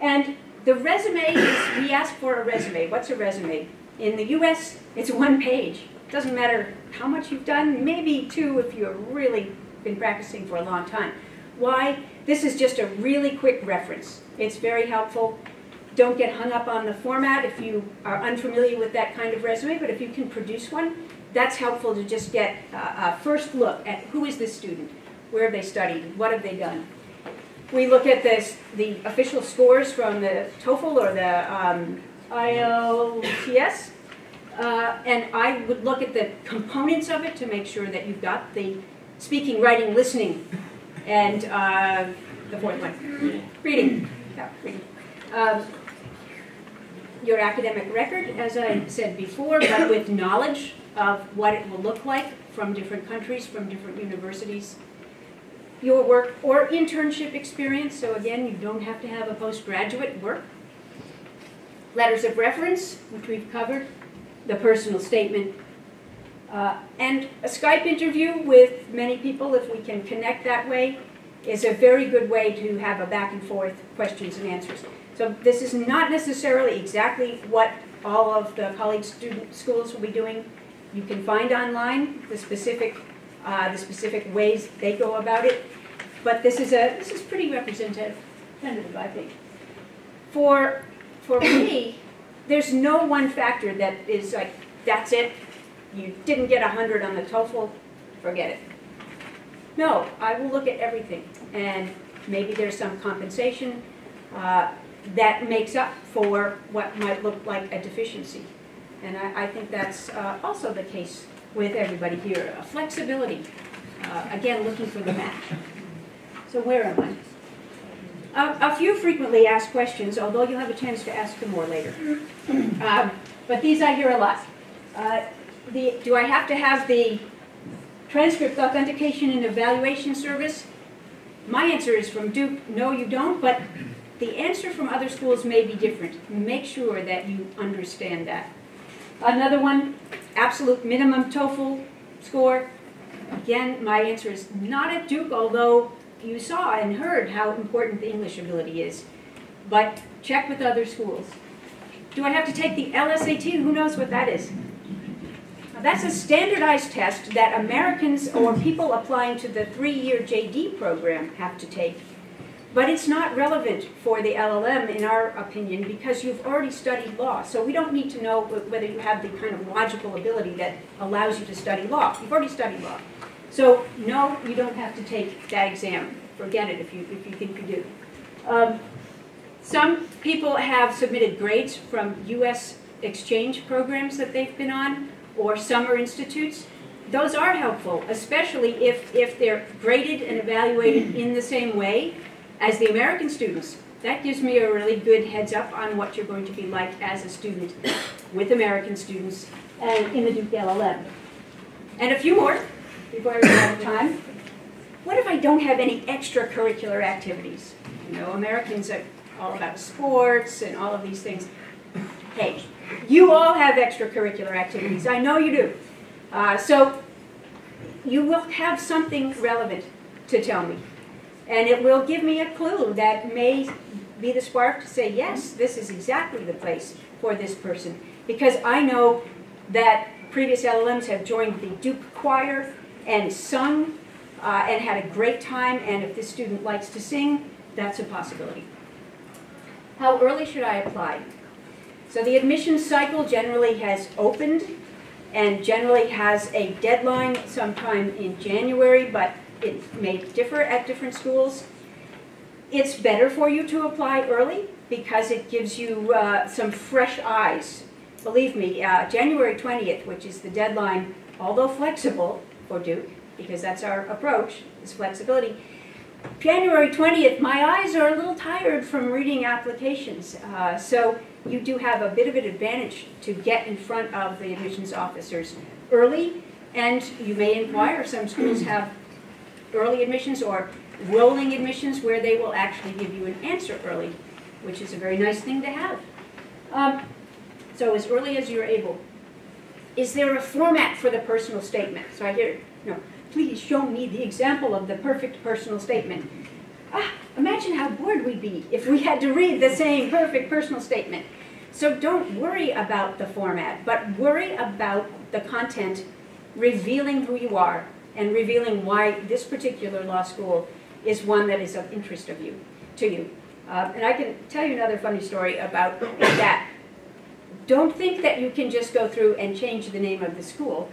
And the resume is, we ask for a resume. What's a resume? In the US, it's one page. Doesn't matter how much you've done, maybe two if you're really been practicing for a long time. Why? This is just a really quick reference. It's very helpful. Don't get hung up on the format if you are unfamiliar with that kind of resume, but if you can produce one, that's helpful to just get a, a first look at who is this student, where have they studied, what have they done. We look at this, the official scores from the TOEFL or the um, IELTS, uh, and I would look at the components of it to make sure that you've got the speaking, writing, listening, and uh, the fourth one, reading. Yeah, reading. Um, your academic record, as I said before, but with knowledge of what it will look like from different countries, from different universities. Your work or internship experience, so again, you don't have to have a postgraduate work. Letters of reference, which we've covered, the personal statement, uh, and a Skype interview with many people, if we can connect that way, is a very good way to have a back and forth questions and answers. So this is not necessarily exactly what all of the college student schools will be doing. You can find online the specific, uh, the specific ways they go about it, but this is a this is pretty representative, I think. For for me, there's no one factor that is like that's it. You didn't get a hundred on the TOEFL, forget it. No, I will look at everything, and maybe there's some compensation. Uh, that makes up for what might look like a deficiency. And I, I think that's uh, also the case with everybody here. Flexibility, uh, again, looking for the match. So where am I? a few frequently asked questions, although you'll have a chance to ask them more later. Um, but these I hear a lot. Uh, the, do I have to have the transcript authentication and evaluation service? My answer is from Duke, no you don't, but the answer from other schools may be different. Make sure that you understand that. Another one, absolute minimum TOEFL score. Again, my answer is not at Duke, although you saw and heard how important the English ability is. But check with other schools. Do I have to take the LSAT? Who knows what that is? That's a standardized test that Americans or people applying to the three-year JD program have to take. But it's not relevant for the LLM, in our opinion, because you've already studied law. So we don't need to know whether you have the kind of logical ability that allows you to study law. You've already studied law. So no, you don't have to take that exam. Forget it if you, if you think you do. Um, some people have submitted grades from U.S. exchange programs that they've been on or summer institutes. Those are helpful, especially if, if they're graded and evaluated in the same way as the American students, that gives me a really good heads up on what you're going to be like as a student with American students and in the Duke LLM. And a few more before I run out of time. What if I don't have any extracurricular activities? You know, Americans are all about sports and all of these things. Hey, you all have extracurricular activities. I know you do. Uh, so you will have something relevant to tell me. And it will give me a clue that may be the spark to say, yes, this is exactly the place for this person. Because I know that previous LLMs have joined the Duke Choir and sung uh, and had a great time. And if this student likes to sing, that's a possibility. How early should I apply? So the admissions cycle generally has opened and generally has a deadline sometime in January, but it may differ at different schools. It's better for you to apply early because it gives you uh, some fresh eyes. Believe me, uh, January 20th, which is the deadline, although flexible for Duke, because that's our approach, is flexibility. January 20th, my eyes are a little tired from reading applications. Uh, so you do have a bit of an advantage to get in front of the admissions officers early, and you may inquire. Some schools <clears throat> have early admissions or rolling admissions where they will actually give you an answer early, which is a very nice thing to have. Um, so as early as you're able. Is there a format for the personal statement? So I hear, no, please show me the example of the perfect personal statement. Ah, imagine how bored we'd be if we had to read the same perfect personal statement. So don't worry about the format, but worry about the content revealing who you are and revealing why this particular law school is one that is of interest of you, to you. Uh, and I can tell you another funny story about <coughs> that. Don't think that you can just go through and change the name of the school.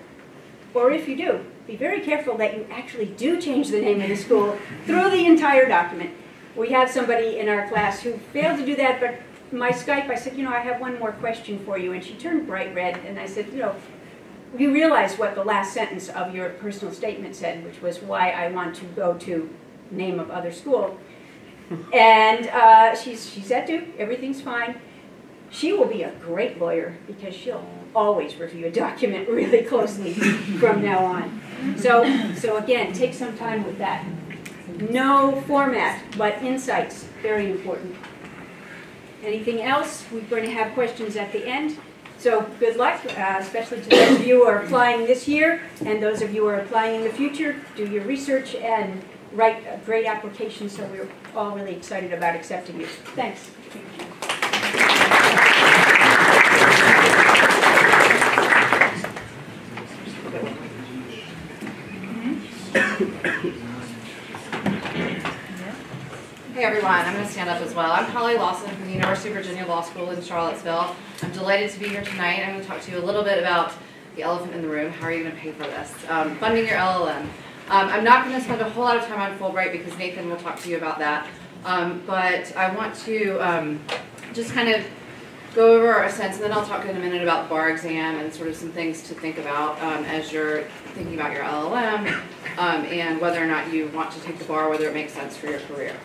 Or if you do, be very careful that you actually do change the name of the school through the entire document. We have somebody in our class who failed to do that, but my Skype, I said, you know, I have one more question for you. And she turned bright red, and I said, you know, you realize what the last sentence of your personal statement said, which was why I want to go to name of other school. <laughs> And uh, she's, she said to, everything's fine. She will be a great lawyer because she'll always review a document really closely from now on. So, so again, take some time with that. No format, but insights, very important. Anything else? We're going to have questions at the end. So good luck, uh, especially to those of you who are applying this year and those of you who are applying in the future. Do your research and write a great application so we're all really excited about accepting you. Thanks. Hey everyone, I'm going to stand up as well. I'm Polly Lawson from the University of Virginia Law School in Charlottesville. I'm delighted to be here tonight. I'm going to talk to you a little bit about the elephant in the room. How are you going to pay for this? Um, funding your LLM. Um, I'm not going to spend a whole lot of time on Fulbright because Nathan will talk to you about that. Um, but I want to um, just kind of go over a sense, and then I'll talk in a minute about the bar exam and sort of some things to think about um, as you're thinking about your LLM um, and whether or not you want to take the bar, whether it makes sense for your career.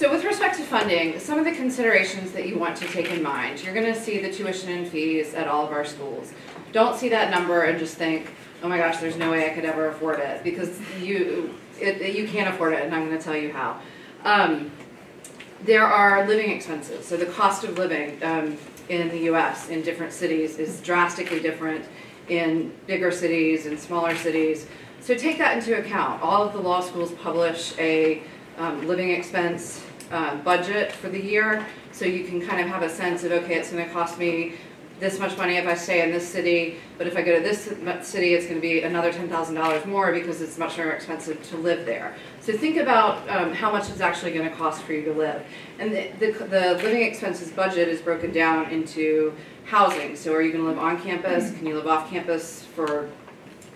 So with respect to funding, some of the considerations that you want to take in mind, you're going to see the tuition and fees at all of our schools. Don't see that number and just think, oh my gosh, there's no way I could ever afford it, because you, it, you can't afford it, and I'm going to tell you how. Um, there are living expenses, so the cost of living um, in the U.S. in different cities is drastically different in bigger cities and smaller cities. So take that into account. All of the law schools publish a um, living expense uh, budget for the year, so you can kind of have a sense of, okay, it's going to cost me this much money if I stay in this city, but if I go to this city, it's going to be another $10,000 more because it's much more expensive to live there. So think about um, how much it's actually going to cost for you to live. And the, the, the, living expenses budget is broken down into housing. So are you going to live on campus? Can you live off campus for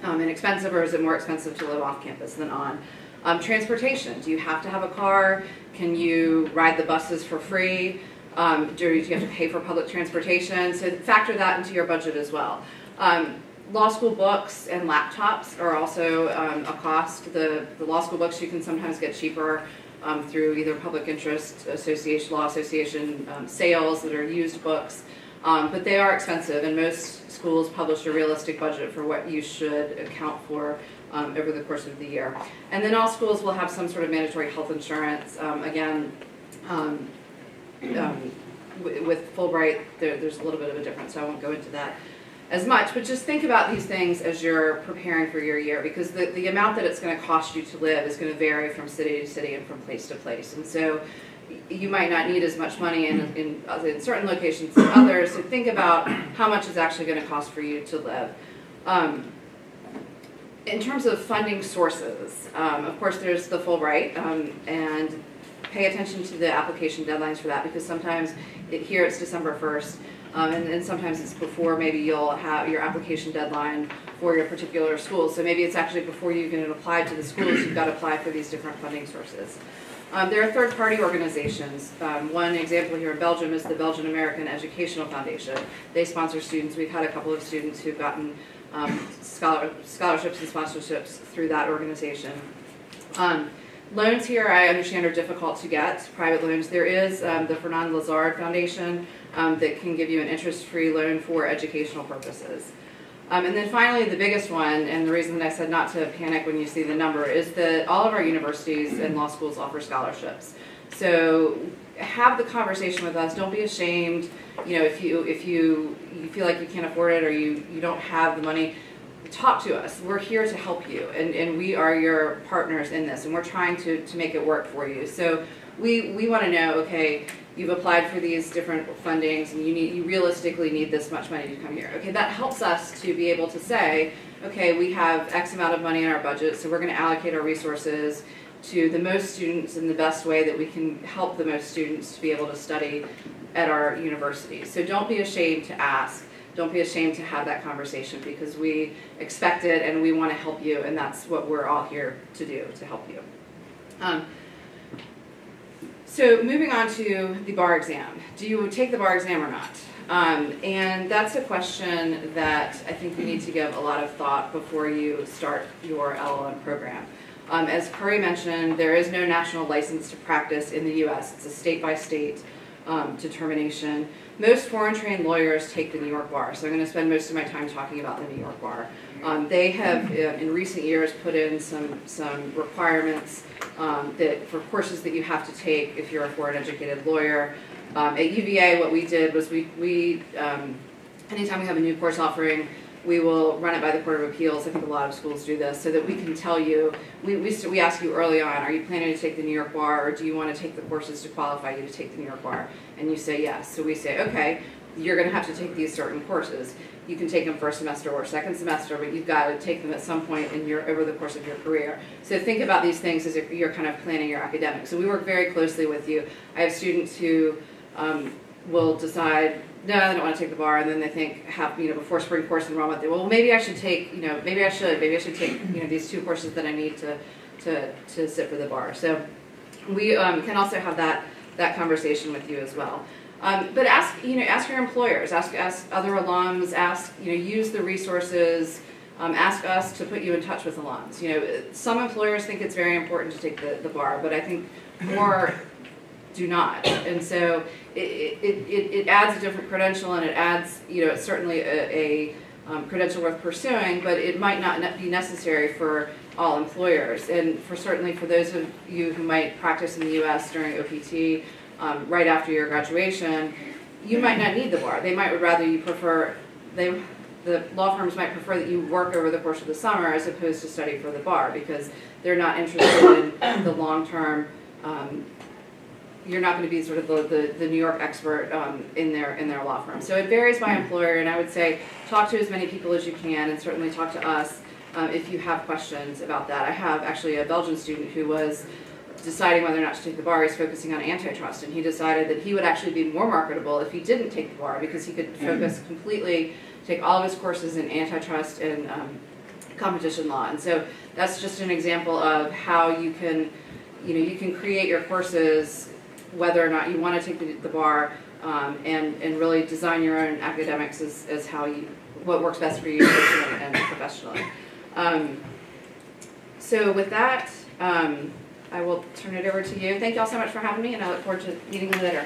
um, inexpensive, or is it more expensive to live off campus than on? Um, transportation, do you have to have a car? Can you ride the buses for free? Um, do you have to pay for public transportation? So factor that into your budget as well. Um, law school books and laptops are also um, a cost. The, the law school books you can sometimes get cheaper um, through either public interest association, law association um, sales that are used books. Um, but they are expensive and most schools publish a realistic budget for what you should account for um, over the course of the year. And then all schools will have some sort of mandatory health insurance. Um, again, um, um with Fulbright, there, there's a little bit of a difference, so I won't go into that as much, but just think about these things as you're preparing for your year because the, the amount that it's going to cost you to live is going to vary from city to city and from place to place. And so you might not need as much money in, in, in certain locations as others, so think about how much it's actually going to cost for you to live. Um, in terms of funding sources, um, of course there's the Fulbright, um, and pay attention to the application deadlines for that because sometimes it, here it's December 1st, um, and, and, sometimes it's before maybe you'll have your application deadline for your particular school. So maybe it's actually before you can apply to the schools, you've got to apply for these different funding sources. Um, there are third-party organizations. Um, one example here in Belgium is the Belgian American Educational Foundation. They sponsor students. We've had a couple of students who've gotten um, scholar scholarships and sponsorships through that organization. Um, loans here, I understand, are difficult to get, private loans. There is um, the Fernand Lazard Foundation um, that can give you an interest-free loan for educational purposes. Um, and then finally, the biggest one, and the reason that I said not to panic when you see the number, is that all of our universities and law schools offer scholarships. So have the conversation with us. Don't be ashamed. You know, if you if you you feel like you can't afford it or you you don't have the money, talk to us. We're here to help you, and and we are your partners in this, and we're trying to to make it work for you. So we we want to know. Okay, you've applied for these different fundings, and you need you realistically need this much money to come here. Okay, that helps us to be able to say, okay, we have X amount of money in our budget, so we're going to allocate our resources to the most students in the best way that we can help the most students to be able to study at our university. So don't be ashamed to ask. Don't be ashamed to have that conversation because we expect it and we want to help you and that's what we're all here to do, to help you. Um, so moving on to the bar exam. Do you take the bar exam or not? Um, and that's a question that I think we need to give a lot of thought before you start your LLM program. Um, as Khary mentioned, there is no national license to practice in the U.S. It's a state-by-state um, determination. Most foreign-trained lawyers take the New York Bar, so I'm going to spend most of my time talking about the New York Bar. Um, they have, uh, in recent years, put in some some requirements um, that for courses that you have to take if you're a foreign-educated lawyer. Um, at UVA, what we did was we we um, anytime we have a new course offering, we will run it by the Court of Appeals. I think a lot of schools do this so that we can tell you, we, we, we ask you early on, are you planning to take the New York Bar or do you want to take the courses to qualify you to take the New York Bar? And you say yes. So we say, okay, you're going to have to take these certain courses. You can take them first semester or second semester, but you've got to take them at some point in your over the course of your career. So think about these things as if you're kind of planning your academics. So we work very closely with you. I have students who um, will decide no, they don't want to take the bar, and then they think, have you know, before spring course enrollment, they well, maybe I should take, you know, maybe I should, maybe I should take, you know, these two courses that I need to, to, to sit for the bar. So we um, can also have that that conversation with you as well. Um, but ask, you know, ask your employers, ask, ask other alums, ask, you know, use the resources. Um, ask us to put you in touch with alums. You know, some employers think it's very important to take the, the bar, but I think more do not. And so it, it, it, it, adds a different credential and it adds, you know, it's certainly a, a um, credential worth pursuing, but it might not be necessary for all employers. And for certainly for those of you who might practice in the U.S. during OPT um, right after your graduation, you might not need the bar. They might rather you prefer, they, the law firms might prefer that you work over the course of the summer as opposed to study for the bar because they're not interested in the long-term um, you're not going to be sort of the, the, the New York expert um, in their in their law firm. So it varies by employer, and I would say talk to as many people as you can, and certainly talk to us um, if you have questions about that. I have actually a Belgian student who was deciding whether or not to take the bar. He's focusing on antitrust, and he decided that he would actually be more marketable if he didn't take the bar because he could focus completely, take all of his courses in antitrust and um, competition law. And so that's just an example of how you can, you know, you can create your courses whether or not you want to take the, the bar um, and, and really design your own academics as, as how you, what works best for you personally and professionally. Um, so with that, um, I will turn it over to you. Thank you all so much for having me, and I look forward to meeting you later.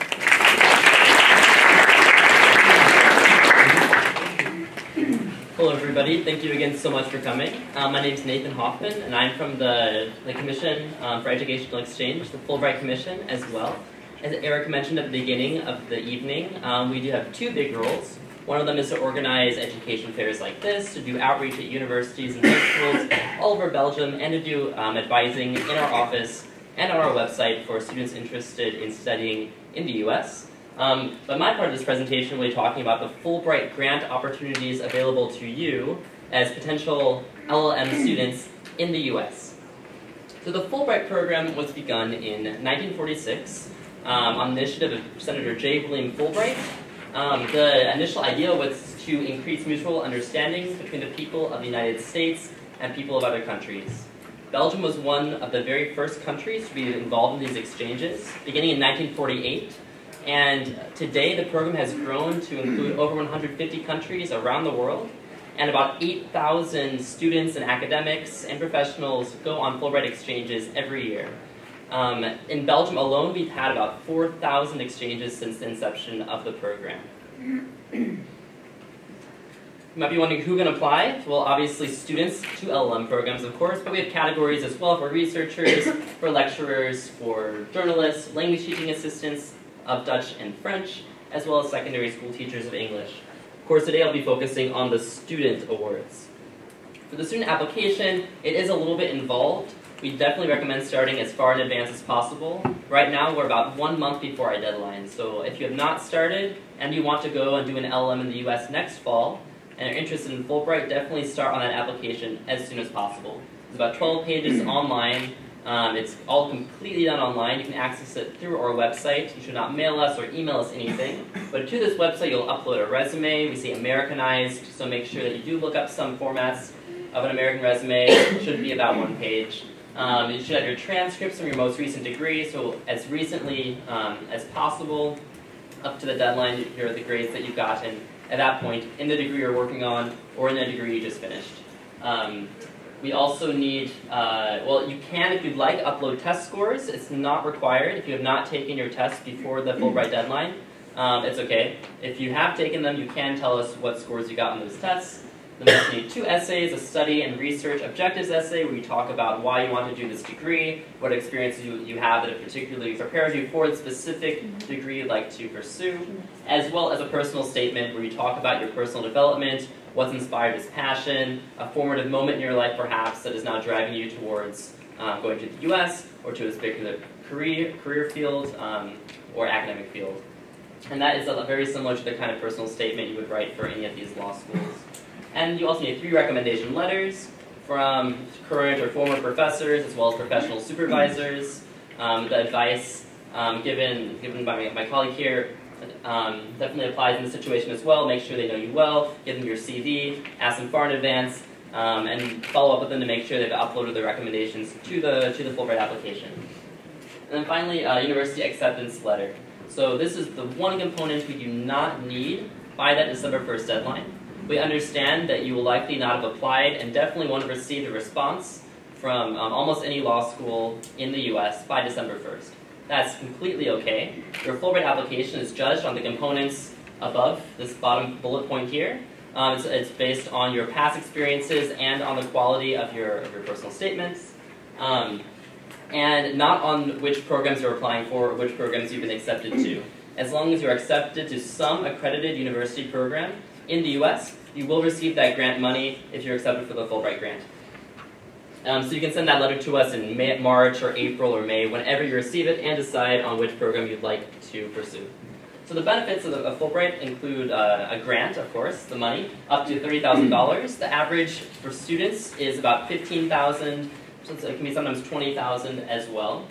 Hello, everybody. Thank you again so much for coming. Um, my name is Nathan Hoffmann, and I'm from the, the Commission um, for Educational Exchange, the Fulbright Commission as well. As Eric mentioned at the beginning of the evening, um, we do have two big roles. One of them is to organize education fairs like this, to do outreach at universities and high schools all over Belgium, and to do um, advising in our office and on our website for students interested in studying in the U.S. Um, but my part of this presentation will be talking about the Fulbright grant opportunities available to you as potential LLM students in the U.S. So the Fulbright program was begun in 1946 um, on the initiative of Senator J. William Fulbright. Um, the initial idea was to increase mutual understanding between the people of the United States and people of other countries. Belgium was one of the very first countries to be involved in these exchanges, beginning in 1948. And today the program has grown to include over 150 countries around the world, and about 8,000 students and academics and professionals go on Fulbright exchanges every year. Um, in Belgium alone, we've had about 4,000 exchanges since the inception of the program. You might be wondering who can apply. Well, obviously students to LLM programs, of course, but we have categories as well for researchers, <coughs> for lecturers, for journalists, language teaching assistants of Dutch and French, as well as secondary school teachers of English. Of course, today I'll be focusing on the student awards. For the student application, it is a little bit involved. We definitely recommend starting as far in advance as possible. Right now, we're about one month before our deadline, so if you have not started and you want to go and do an LM in the US next fall, and are interested in Fulbright, definitely start on that application as soon as possible. It's about 12 pages <clears throat> online. Um, it's all completely done online. You can access it through our website. You should not mail us or email us anything. But to this website, you'll upload a resume. We say Americanized, so make sure that you do look up some formats of an American resume. It should be about one page. Um, you should have your transcripts from your most recent degree, so as recently um, as possible, up to the deadline, here are the grades that you've gotten at that point in the degree you're working on or in the degree you just finished. Um, we also need, uh, well, you can, if you'd like, upload test scores. It's not required. If you have not taken your test before the Fulbright deadline, um, it's okay. If you have taken them, you can tell us what scores you got on those tests. Then we need two essays, a study and research objectives essay where you talk about why you want to do this degree, what experiences you, you have that have particularly prepared you for the specific degree you'd like to pursue, as well as a personal statement where you talk about your personal development, what's inspired this passion, a formative moment in your life perhaps that is now driving you towards um, going to the US or to a particular career, career field um, or academic field. And that is very similar to the kind of personal statement you would write for any of these law schools. And you also need three recommendation letters from current or former professors as well as professional supervisors. Um, the advice um, given, given by my, my colleague here um, definitely applies in this situation as well. Make sure they know you well, give them your CV, ask them far in advance, um, and follow up with them to make sure they've uploaded the recommendations to the, to the Fulbright application. And then finally, uh, university acceptance letter. So this is the one component we do not need by that December 1st deadline. We understand that you will likely not have applied and definitely won't have received a response from um, almost any law school in the US by December 1st. That's completely okay. Your Fulbright application is judged on the components above this bottom bullet point here. Um, it's, it's, based on your past experiences and on the quality of your, of your personal statements. Um, and not on which programs you're applying for or which programs you've been accepted to. As long as you're accepted to some accredited university program in the US, you will receive that grant money if you're accepted for the Fulbright grant. Um, so you can send that letter to us in May, March or April or May, whenever you receive it, and decide on which program you'd like to pursue. So the benefits of, the, of Fulbright include uh, a grant, of course, the money, up to $30,000. The average for students is about 15000 so it can be sometimes $20,000 as well.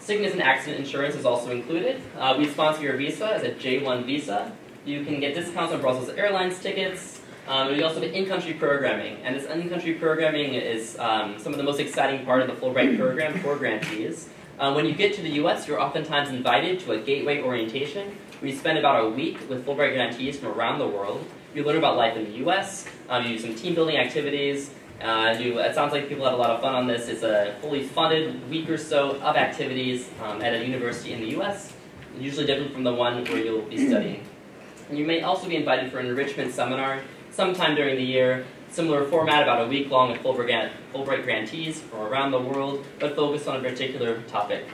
Sickness and accident insurance is also included. Uh, we sponsor your visa as a J1 visa. You can get discounts on Brussels Airlines tickets, um, we also have in-country programming, and this in-country programming is um, some of the most exciting part of the Fulbright program for grantees. Um, when you get to the U.S., you're oftentimes invited to a gateway orientation. We spend about a week with Fulbright grantees from around the world. You learn about life in the U.S. Um, you do some team building activities. Uh, you, it sounds like people had a lot of fun on this. It's a fully funded week or so of activities um, at a university in the U.S., usually different from the one where you'll be studying. And you may also be invited for an enrichment seminar sometime during the year. Similar format, about a week long with Fulbright, grantees from around the world, but focused on a particular topic.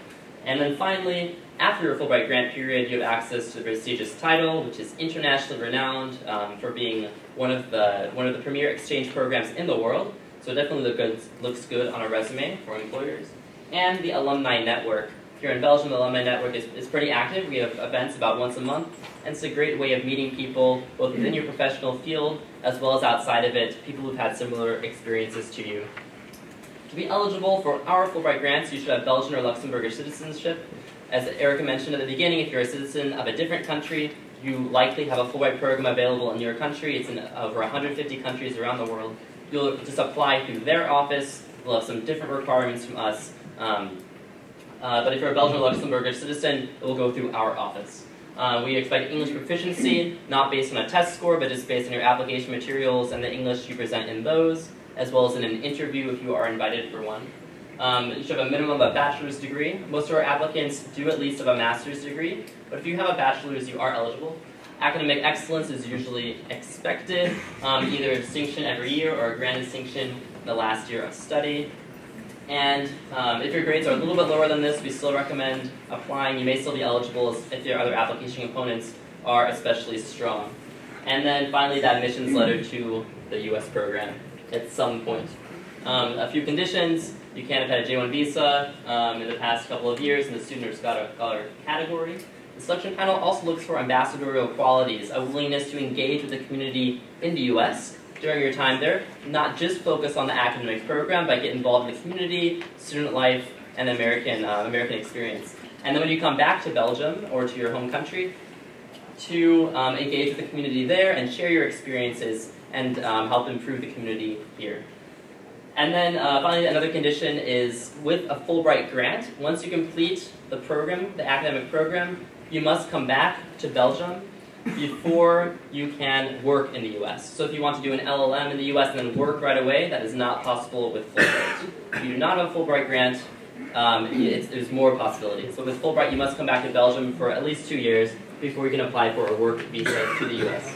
And then finally, after your Fulbright grant period, you have access to the prestigious title, which is internationally renowned um, for being one of the one of the premier exchange programs in the world. So it definitely look good, looks good on a resume for employers. And the alumni network, here in Belgium, the Alumni Network is, is pretty active. We have events about once a month, and it's a great way of meeting people, both within your professional field, as well as outside of it, people who've had similar experiences to you. To be eligible for our Fulbright grants, you should have Belgian or Luxembourgish citizenship. As Erica mentioned at the beginning, if you're a citizen of a different country, you likely have a Fulbright program available in your country. It's in over 150 countries around the world. You'll just apply through their office. We'll have some different requirements from us. Um, uh, but if you're a Belgian or Luxembourgish citizen, it will go through our office. Uh, we expect English proficiency, not based on a test score, but just based on your application materials and the English you present in those, as well as in an interview if you are invited for one. Um, you should have a minimum of a bachelor's degree. Most of our applicants do at least have a master's degree, but if you have a bachelor's, you are eligible. academic excellence is usually expected, um, either a distinction every year or a grand distinction in the last year of study. And um, if your grades are a little bit lower than this, we still recommend applying. You may still be eligible if your other application components are especially strong. And then finally, that admissions letter to the U.S. program at some point. Um, a few conditions. You can't have had a J-1 visa um, in the past couple of years in the student or scholar, category. The selection panel also looks for ambassadorial qualities, a willingness to engage with the community in the U.S. during your time there, not just focus on the academic program, but get involved in the community, student life, and the American, uh, American experience. And then when you come back to Belgium or to your home country, to um, engage with the community there and share your experiences and um, help improve the community here. And then uh, finally, another condition is with a Fulbright grant, once you complete the program, the academic program, you must come back to Belgium before you can work in the US. So if you want to do an LLM in the US and then work right away, that is not possible with Fulbright. If you do not have a Fulbright grant, um, there's more possibilities. So with Fulbright, you must come back to Belgium for at least two years before you can apply for a work visa to the US.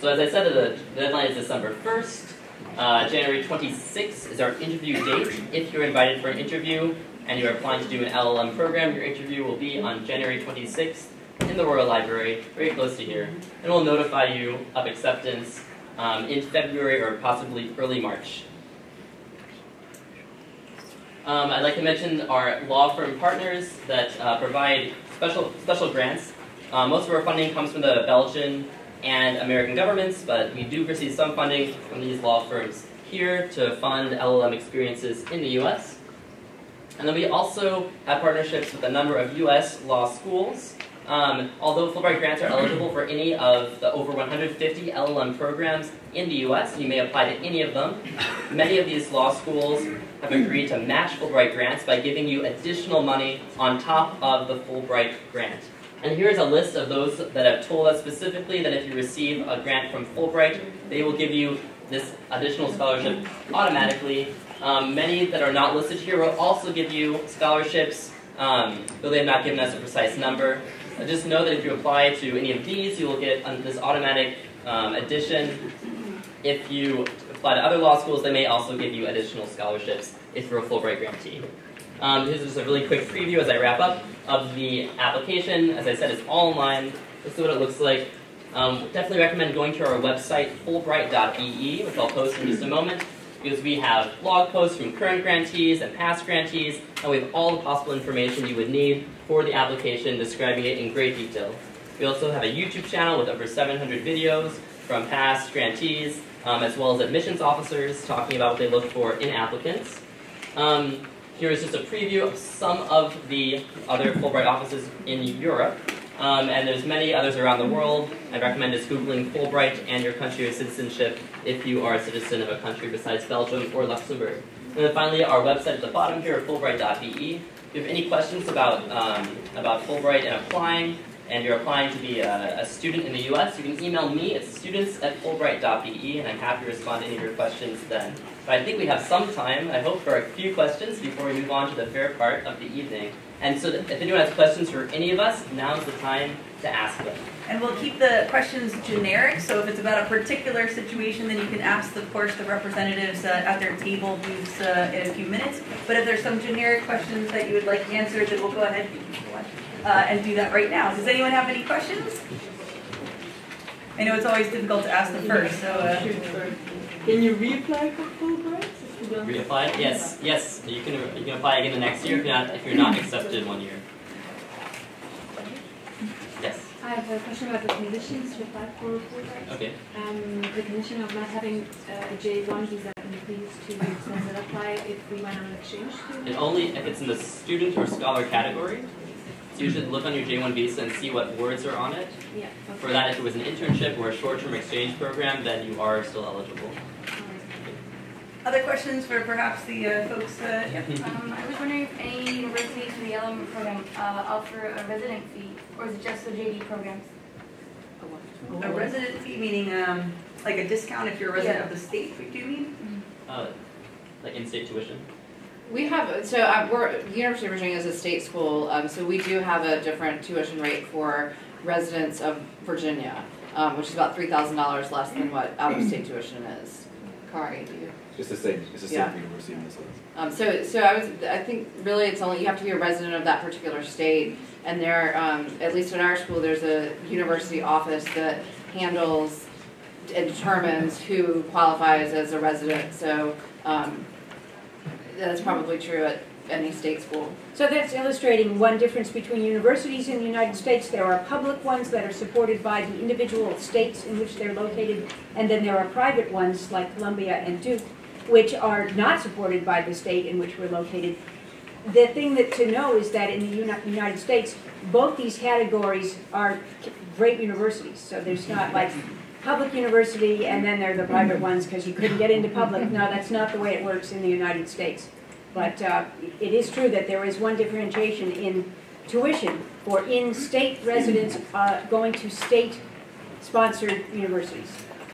So as I said, the deadline is December 1st. Uh, January 26th is our interview date. If you're invited for an interview and you're applying to do an LLM program, your interview will be on January 26th in the Royal Library, very close to here. And we'll notify you of acceptance um, in February or possibly early March. Um, I'd like to mention our law firm partners that uh, provide special, special grants. Uh, most of our funding comes from the Belgian and American governments, but we do receive some funding from these law firms here to fund LLM experiences in the US. And then we also have partnerships with a number of US law schools. Um, although Fulbright grants are eligible for any of the over 150 LLM programs in the US, you may apply to any of them. Many of these law schools have agreed to match Fulbright grants by giving you additional money on top of the Fulbright grant. And here's a list of those that have told us specifically that if you receive a grant from Fulbright, they will give you this additional scholarship automatically. Um, many that are not listed here will also give you scholarships, um, though they have not given us a precise number. Uh, just know that if you apply to any of these, you will get this automatic um, addition. If you apply to other law schools, they may also give you additional scholarships if you're a Fulbright grantee. Um, this is just a really quick preview as I wrap up of the application. As I said, it's all online. This is what it looks like. Um, definitely recommend going to our website, fulbright.be, which I'll post in just a moment, because we have blog posts from current grantees and past grantees, and we have all the possible information you would need for the application, describing it in great detail. We also have a YouTube channel with over 700 videos from past grantees, um, as well as admissions officers talking about what they look for in applicants. Um, here is just a preview of some of the other Fulbright offices in Europe. Um, and there's many others around the world. I recommend just Googling Fulbright and your country of citizenship if you are a citizen of a country besides Belgium or Luxembourg. And then finally, our website at the bottom here, fulbright.be. If you have any questions about, um, about Fulbright and applying, and you're applying to be a, a, student in the U.S., you can email me at students at fulbright.be, and I'm happy to respond to any of your questions then. But I think we have some time, I hope, for a few questions before we move on to the fair part of the evening. And so if anyone has questions for any of us, now's the time to ask them. And we'll keep the questions generic, so if it's about a particular situation, then you can ask, of course, the representatives uh, at their table booths uh, in a few minutes. But if there's some generic questions that you would like answered, then we'll go ahead uh, and do that right now. Does anyone have any questions? I know it's always difficult to ask the first, so. Uh, can you reapply for Fulbright? Reapply? Yes, yes. You can you can apply again the next year if you're not if you're not accepted one year. Yes. I have a question about the conditions to apply for Fulbright. Okay. Um, the condition of not having uh, a J1 visa increased to does it apply if we went on an exchange student? It only if it's in the student or scholar category. So you should look on your J1 visa and see what words are on it. Yeah. Okay. For that, if it was an internship or a short-term exchange program, then you are still eligible. Other questions for perhaps the uh, folks? Uh, yeah. <laughs> um, I was wondering if any universities in the LM program uh, offer a resident fee, or is it just the JD programs? A resident fee meaning um, like a discount if you're a resident Yeah. of the state, do you mean? Uh, like in-state tuition. We have, so uh, we're, University of Virginia is a state school, um, so we do have a different tuition rate for residents of Virginia, um, which is about three thousand dollars less than what out-of-state tuition is. Khary, do you? It's the same, it's the same Yeah. for University of Minnesota. Um, so, so I was, I think really it's only, you have to be a resident of that particular state. And there, um, at least at our school, there's a university office that handles and determines who qualifies as a resident. So, um, that's probably true at any state school. So that's illustrating one difference between universities in the United States. There are public ones that are supported by the individual states in which they're located, and then there are private ones like Columbia and Duke, which are not supported by the state in which we're located. The thing that to know is that in the Uni- United States, both these categories are great universities. So there's not like public university and then there are the private ones because you couldn't get into public. No, that's not the way it works in the United States. But uh, it is true that there is one differentiation in tuition for in-state residents uh, going to state-sponsored universities.